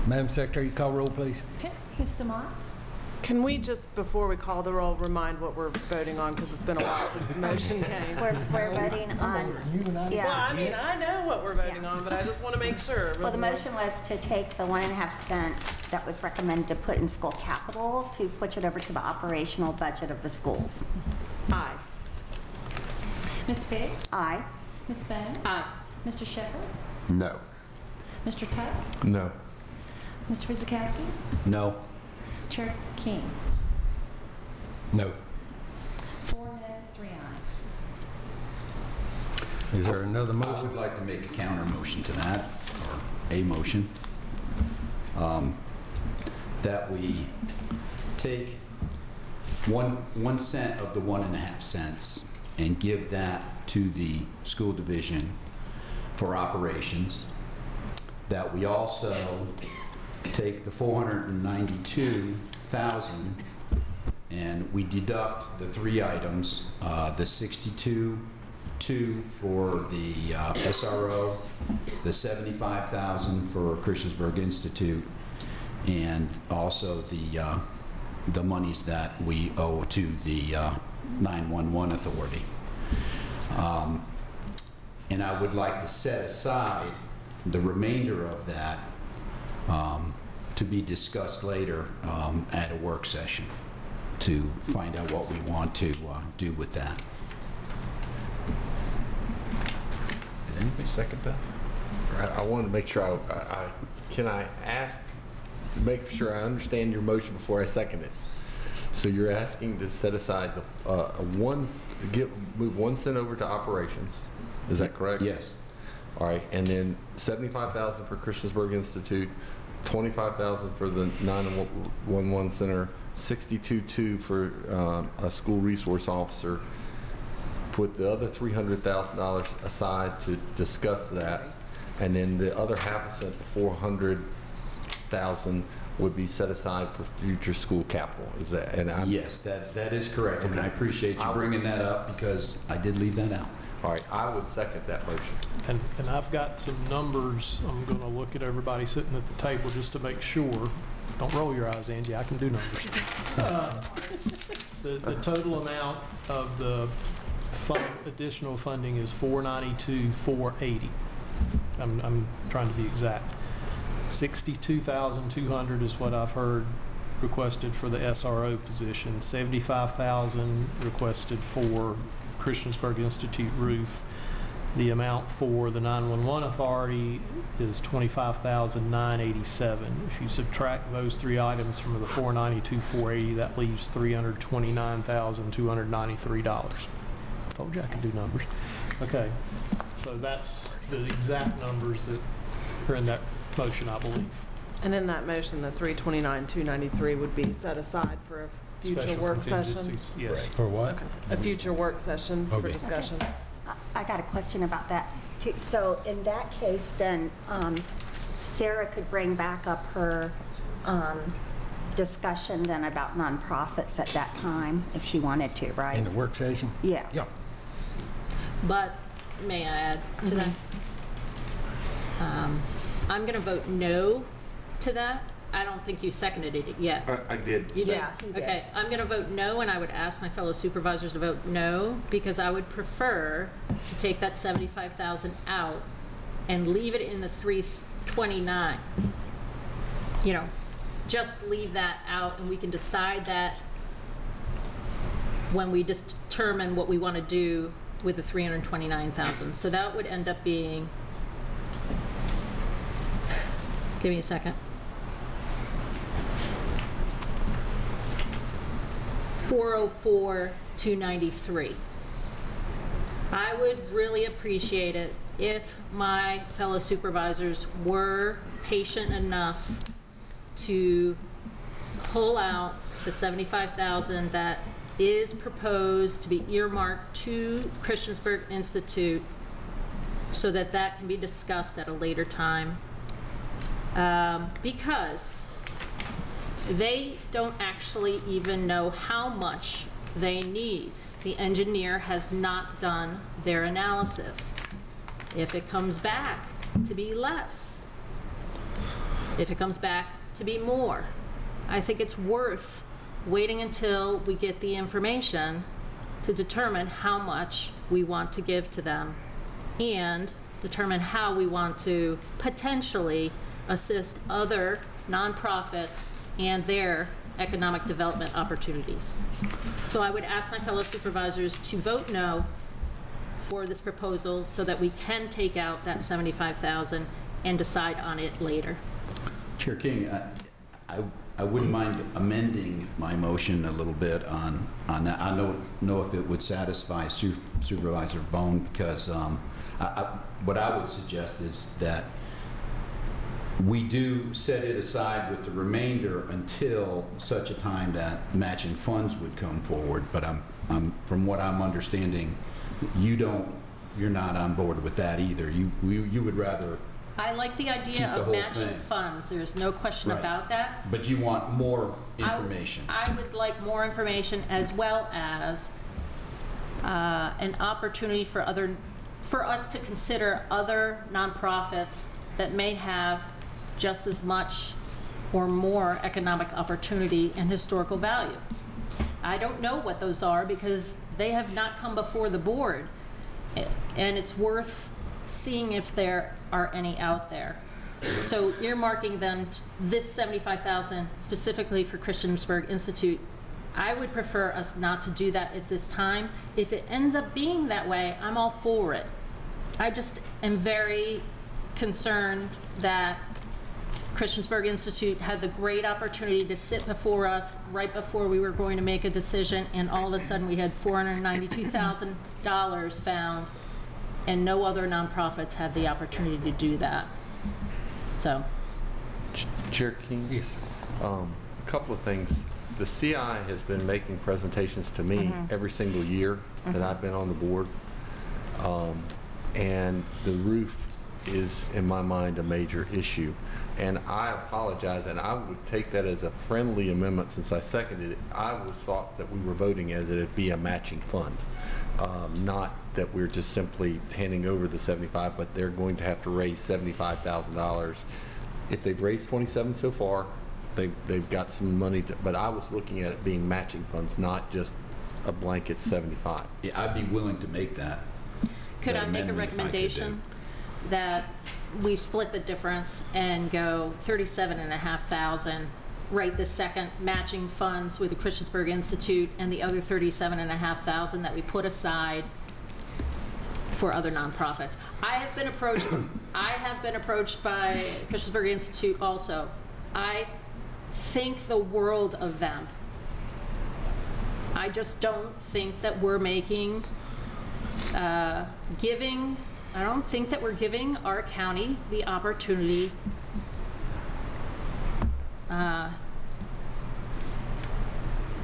Madam Secretary, you call roll, please. Okay, Mr. Motts? Can we just, before we call the roll, remind what we're voting on, because it's been a while since the motion came? We're, we're voting on, Well, I yeah. mean, I know what we're voting Yeah. on, but I just want to make sure. Well, the motion was to take the one and a half cent that was recommended to put in school capital to switch it over to the operational budget of the schools. Aye. Ms. Biggs? Aye. Ms. Bennett? Aye. Mr. Sheppard? No. Mr. Tuck? No. Mr. Fijalkowski? No. Chair King? No. Four noes, three ayes. Is there another motion? I would like to make a counter motion to that, or a motion, um, that we take one, one cent of the one and a half cents and give that to the school division for operations. That we also take the 492,000 and we deduct the three items, uh, the 62, two for the uh, SRO, the 75,000 for Christiansburg Institute, and also the, uh, the monies that we owe to the uh, 911 authority. Um, and I would like to set aside the remainder of that um, to be discussed later um, at a work session to find out what we want to uh, do with that. Did anybody second that? I, I want to make sure I, I, I, can I ask to make sure I understand your motion before I second it. So you're asking to set aside the uh, one to get move one cent over to operations is that correct? Yes. All right, and then seventy-five thousand for Christiansburg Institute, twenty-five thousand for the nine-one-one center, sixty-two-two for, um, a school resource officer. Put the other three hundred thousand dollars aside to discuss that, and then the other half a cent, four hundred thousand would be set aside for future school capital, is that, and I'm. Yes, that, that is correct, and I appreciate you I'll- bringing that up because I did leave that out. All right, I would second that motion. And, and I've got some numbers, I'm gonna look at everybody sitting at the table just to make sure. Don't roll your eyes, Angie, I can do numbers. Uh, The, the total amount of the fund, additional funding is four ninety-two, four eighty. I'm, I'm trying to be exact. Sixty-two thousand, two hundred is what I've heard requested for the SRO position. Seventy-five thousand requested for Christiansburg Institute roof. The amount for the 911 authority is 25,987. If you subtract those three items from the 492, 480, that leaves $329,293. Told you I could do numbers. Okay, so that's the exact numbers that are in that motion, I believe. And in that motion, the 329, 293 would be set aside for future Special work session? contingencies, Yes. For what? Okay. A future work session for Okay. discussion. I- I got a question about that, too. So in that case, then um, Sarah could bring back up her um, discussion then about nonprofits at that time, if she wanted to, right? In the work session? Yeah. Yeah. But may I add to that? Um, I'm going to vote no to that. I don't think you seconded it yet. I, I did. You did? Yeah, he did. Okay, I'm going to vote no, and I would ask my fellow supervisors to vote no, because I would prefer to take that 75,000 out and leave it in the 329. You know, just leave that out, and we can decide that when we just determine what we want to do with the 329,000. So that would end up being, give me a second. 404, 293. I would really appreciate it if my fellow supervisors were patient enough to pull out the 75,000 that is proposed to be earmarked to Christiansburg Institute so that that can be discussed at a later time. Um, Because they don't actually even know how much they need. The engineer has not done their analysis. If it comes back to be less, if it comes back to be more, I think it's worth waiting until we get the information to determine how much we want to give to them and determine how we want to potentially assist other nonprofits and their economic development opportunities. So I would ask my fellow supervisors to vote no for this proposal so that we can take out that 75,000 and decide on it later. Chair King, I- I, I wouldn't mind amending my motion a little bit on, on that. I don't know if it would satisfy Su- Supervisor Bohn, because um, I, I- what I would suggest is that we do set it aside with the remainder until such a time that matching funds would come forward. But I'm, I'm, from what I'm understanding, you don't, you're not on board with that either. You, you you would rather, I like the idea the of matching thing. funds, there's no question Right. about that. but you want more I- information. I would like more information as well as uh, an opportunity for other, for us to consider other nonprofits that may have just as much or more economic opportunity and historical value. I don't know what those are because they have not come before the board. And it's worth seeing if there are any out there. So earmarking them, this 75,000 specifically for Christiansburg Institute, I would prefer us not to do that at this time. If it ends up being that way, I'm all for it. I just am very concerned that Christiansburg Institute had the great opportunity to sit before us right before we were going to make a decision, and all of a sudden, we had $492,000 found, and no other nonprofits had the opportunity to do that. So, Ch- Chair King? Yes, sir. Um, A couple of things. The CI has been making presentations to me every single year that I've been on the board. Um, And the roof is, in my mind, a major issue. And I apologize, and I would take that as a friendly amendment since I seconded it. I was thought that we were voting as it'd be a matching fund, um, not that we're just simply handing over the 75, but they're going to have to raise $75,000 if they've raised 27 so far, they've, they've got some money, to- but I was looking at it being matching funds, not just a blanket 75. Yeah, I'd be willing to make that. could that I make a amendment if I could do. recommendation that we split the difference and go 37 and a half thousand, right this second, matching funds with the Christiansburg Institute, and the other 37 and a half thousand that we put aside for other nonprofits. I have been approached, I have been approached by Christiansburg Institute also. I think the world of them. I just don't think that we're making, uh, giving, I don't think that we're giving our county the opportunity uh,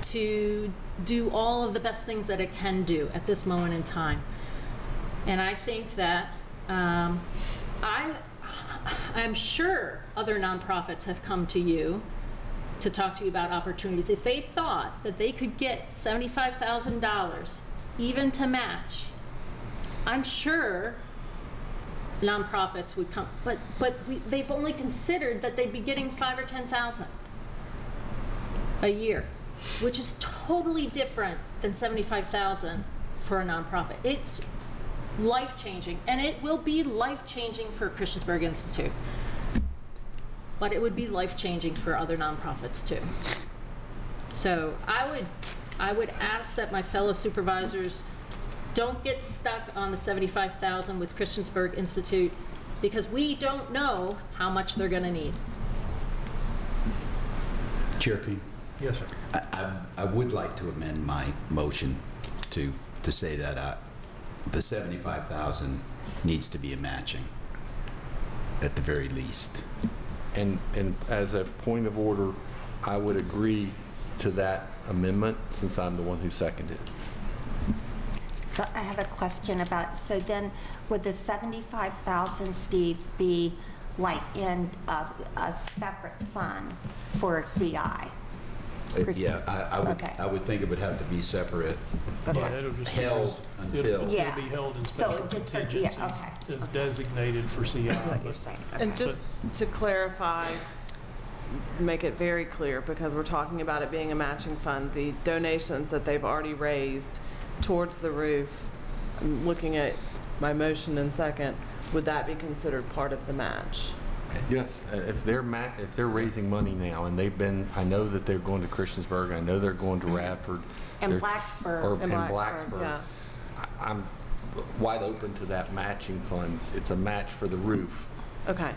to do all of the best things that it can do at this moment in time. And I think that um, I, I'm sure other nonprofits have come to you to talk to you about opportunities. If they thought that they could get $75,000 even to match, I'm sure nonprofits would come. But but we, they've only considered that they'd be getting five or 10,000 a year, which is totally different than 75,000 for a nonprofit. It's life changing, and it will be life changing for Christiansburg Institute. But it would be life changing for other nonprofits too. So I would, I would ask that my fellow supervisors don't get stuck on the 75,000 with Christiansburg Institute because we don't know how much they're going to need. Chair King, Yes, sir. I, I, I would like to amend my motion to, to say that, uh, the seventy-five thousand needs to be a matching, at the very least. And, and as a point of order, I would agree to that amendment since I'm the one who seconded it. So I have a question about, so then would the 75,000, Steve, be like in a, a separate fund for CI? Uh, Yeah, I, I would, Okay. I would think it would have to be separate. Yeah, it'll just be- Held until- It'll it'll Yeah. be held in So special just for- yeah, contingencies okay. as designated for CI. What you're but- saying, And okay. just to clarify, make it very clear, because we're talking about it being a matching fund, the donations that they've already raised towards the roof, I'm looking at my motion in second, would that be considered part of the match? Yes, uh, if they're ma, if they're raising money now, and they've been, I know that they're going to Christiansburg, I know they're going to Radford. And they're- Blacksburg. Or, In and Blacksburg, Blacksburg. yeah. I- I'm wide open to that matching fund. It's a match for the roof. Okay.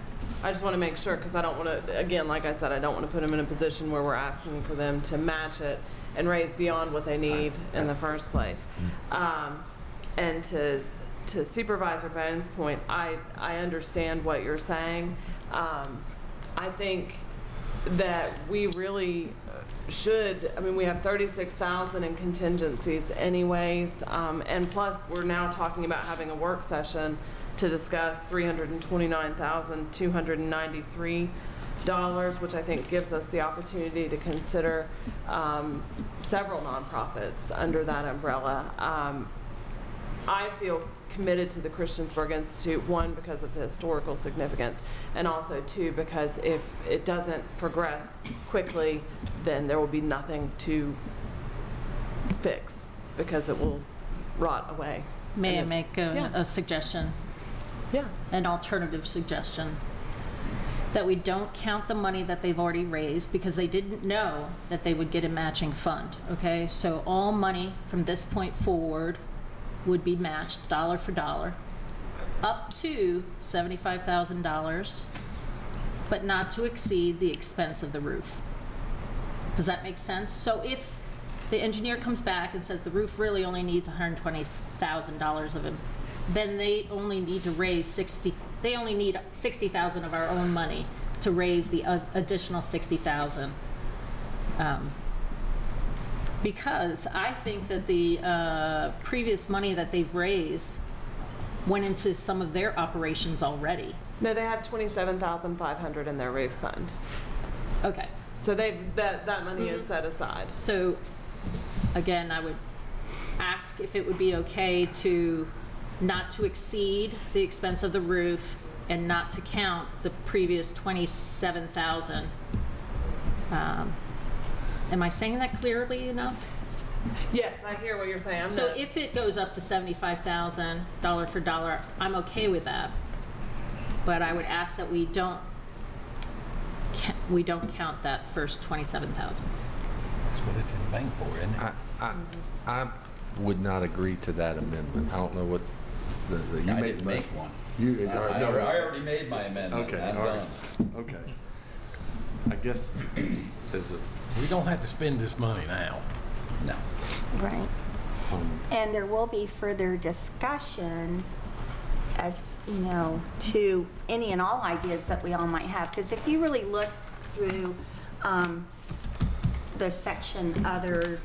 I just want to make sure, because I don't want to, again, like I said, I don't want to put them in a position where we're asking for them to match it and raise beyond what they need in the first place. Um, And to, to Supervisor Bohn's point, I, I understand what you're saying. Um, I think that we really should, I mean, we have 36,000 in contingencies anyways, um, and plus, we're now talking about having a work session to discuss $329,293, which I think gives us the opportunity to consider um, several nonprofits under that umbrella. Um, I feel committed to the Christiansburg Institute, one, because of the historical significance, and also, two, because if it doesn't progress quickly, then there will be nothing to fix, because it will rot away. May I it- make a, Yeah. a suggestion, Yeah, an alternative suggestion? That we don't count the money that they've already raised because they didn't know that they would get a matching fund, okay? So all money from this point forward would be matched dollar for dollar up to $75,000, but not to exceed the expense of the roof. Does that make sense? So if the engineer comes back and says the roof really only needs $120,000 of it, then they only need to raise 60, they only need 60,000 of our own money to raise the uh, additional 60,000. Um, Because I think that the uh, previous money that they've raised went into some of their operations already. No, they have 27,500 in their roof fund. Okay, So they, that, that money is set aside. so again, I would ask if it would be okay to not to exceed the expense of the roof and not to count the previous 27,000. Um, Am I saying that clearly enough? Yes, I hear what you're saying. I'm So not- if it goes up to seventy-five thousand, dollar for dollar, I'm okay with that. But I would ask that we don't, ca- we don't count that first twenty-seven thousand. That's what it's in the bank for, isn't it? I, I, I would not agree to that amendment. I don't know what the, the, you I made. didn't make one. You, I all right, I no, already made my amendment. Okay, I'm all right. done. Okay. I guess, is it, We don't have to spend this money now. No. Right. um, And there will be further discussion as, you know, to any and all ideas that we all might have. Because if you really look through um, the section other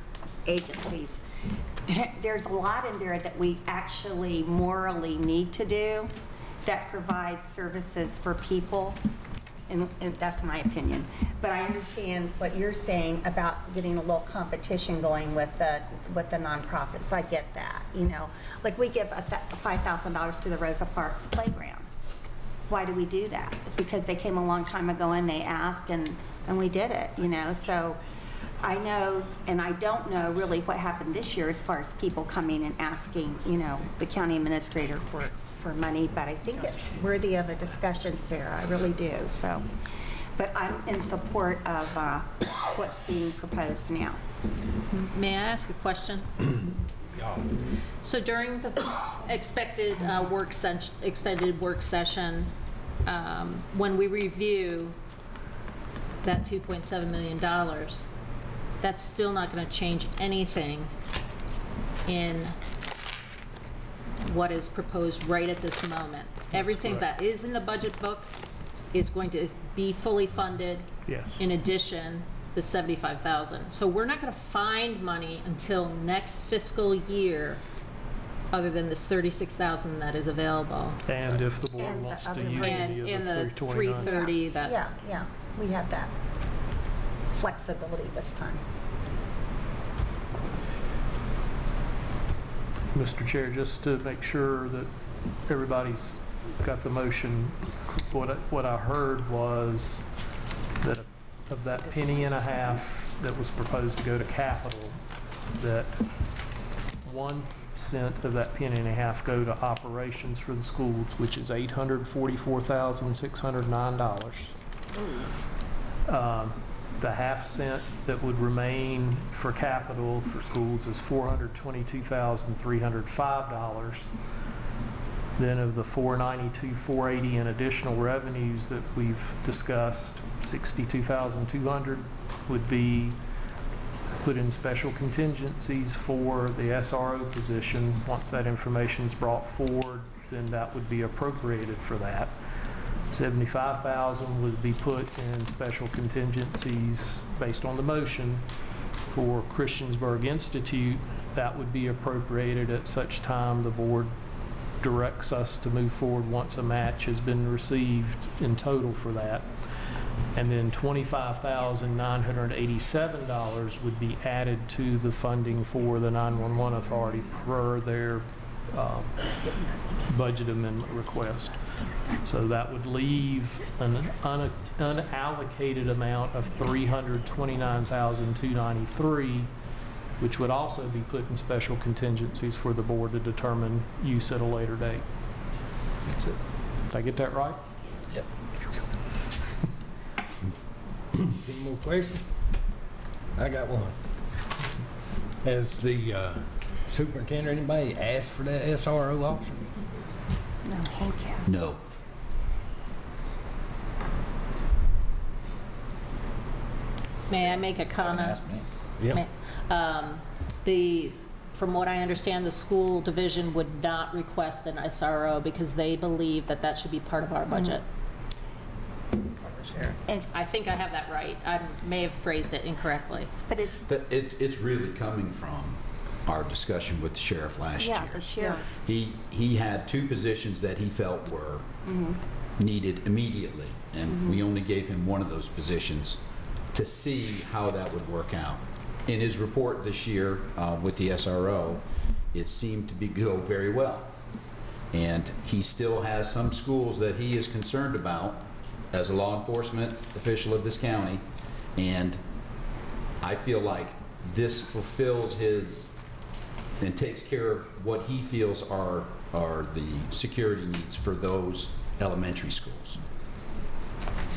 agencies, there- there's a lot in there that we actually morally need to do that provides services for people and, and that's my opinion. But I understand what you're saying about getting a little competition going with the, with the nonprofits. I get that, you know? Like, we give $5,000 to the Rosa Parks Playground. Why do we do that? Because they came a long time ago and they asked and, and we did it, you know? So I know, and I don't know really what happened this year as far as people coming and asking, you know, the county administrator for, for money, but I think it's worthy of a discussion, Sarah, I really do, so. But I'm in support of uh, what's being proposed now. May I ask a question? So during the expected uh, work sen- extended work session, um, when we review that $2.7 million, that's still not going to change anything in what is proposed right at this moment. Everything that is in the budget book is going to be fully funded. Yes. In addition, the 75,000. So we're not going to find money until next fiscal year, other than this 36,000 that is available. And if the board And the wants to use three. And any in of the the 329. 330 that, Yeah, yeah, we have that flexibility this time. Mr. Chair, just to make sure that everybody's got the motion, what I, what I heard was that of that penny and a half that was proposed to go to capital, that one cent of that penny and a half go to operations for the schools, which is eight hundred forty-four thousand, six hundred nine dollars. Um, The half cent that would remain for capital for schools is four hundred twenty-two thousand, three hundred five dollars. Then of the four ninety-two, four eighty in additional revenues that we've discussed, sixty-two thousand, two hundred would be put in special contingencies for the SRO position. Once that information is brought forward, then that would be appropriated for that. 75,000 would be put in special contingencies based on the motion for Christiansburg Institute. That would be appropriated at such time the board directs us to move forward once a match has been received in total for that. And then $25,987 would be added to the funding for the 911 authority per their um, budget amendment request. So that would leave an un- unallocated amount of 329,293, which would also be put in special contingencies for the board to determine use at a later date. That's it. Did I get that right? Yep. Any more questions? I got one. Has the uh, superintendent, anybody asked for that SRO officer? No, Thank you. No. May I make a comment? Ask me. Yeah. May- um, The, from what I understand, the school division would not request an SRO because they believe that that should be part of our mm. budget. It's, I think I have that right. I may have phrased it incorrectly. but it's, That, it, it's really coming from our discussion with the sheriff last year. yeah, the sheriff. He, he had two positions that he felt were mm-hmm. needed immediately, and we mm-hmm. only gave him one of those positions to see how that would work out. In his report this year uh, with the SRO, it seemed to be go very well. And he still has some schools that he is concerned about as a law enforcement official of this county, and I feel like this fulfills his and takes care of what he feels are, are the security needs for those elementary schools.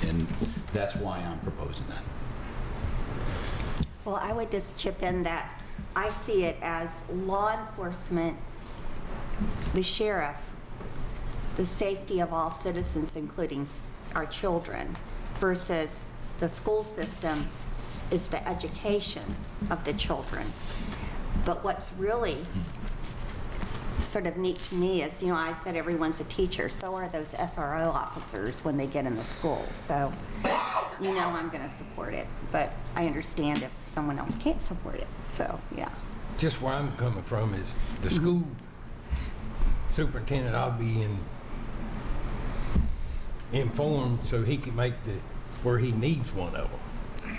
And that's why I'm proposing that. Well, I would just chip in that I see it as law enforcement, the sheriff, the safety of all citizens, including our children, versus the school system is the education of the children. But what's really sort of neat to me is, you know, I said everyone's a teacher, so are those SRO officers when they get in the schools. So, you know I'm going to support it, but I understand if someone else can't support it. So, yeah. Just where I'm coming from is the mm-hmm. school superintendent, I'll be in, informed so he can make the, where he needs one of them.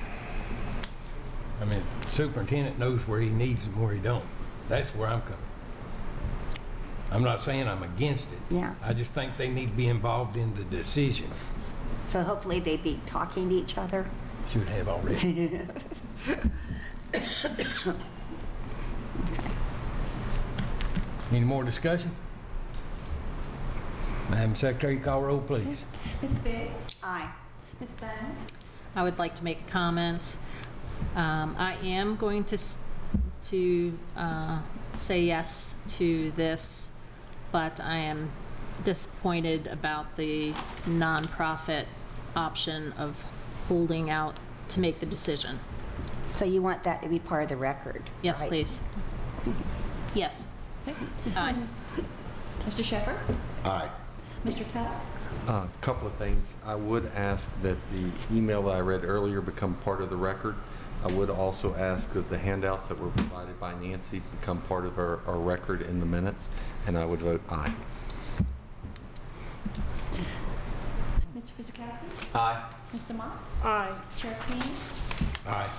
I mean, superintendent knows where he needs them, where he don't. That's where I'm coming. I'm not saying I'm against it. Yeah. I just think they need to be involved in the decision. So hopefully they'd be talking to each other. Should have already. Any more discussion? Madam Secretary, call roll, please. Ms. Biggs? Aye. Ms. Bowden? I would like to make a comment. Um, I am going to, to uh, say yes to this, but I am disappointed about the nonprofit option of holding out to make the decision. So you want that to be part of the record? Yes, right? please. Yes. Aye. Mr. Sheppard? Aye. Mr. Tuck? Uh, a couple of things. I would ask that the email that I read earlier become part of the record. I would also ask that the handouts that were provided by Nancy become part of our, our record in the minutes, and I would vote aye. Mr. Fijalkowski? Aye. Mr. Motts? Aye. Chair King? Aye.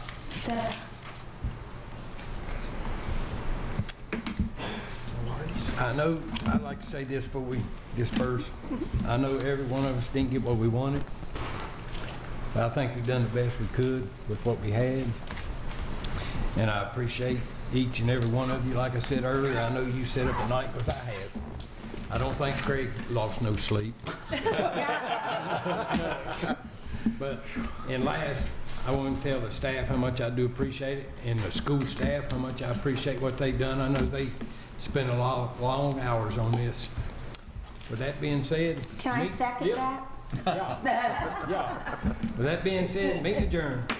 I know, I'd like to say this before we disperse. I know every one of us didn't get what we wanted. But I think we've done the best we could with what we had. And I appreciate each and every one of you. Like I said earlier, I know you sit up at night because I have. I don't think Craig lost no sleep. But, and last, I want to tell the staff how much I do appreciate it, and the school staff, how much I appreciate what they've done. I know they spent a lot, of long hours on this. With that being said. Can I second that? Yeah, yeah. With that being said, meet adjourned.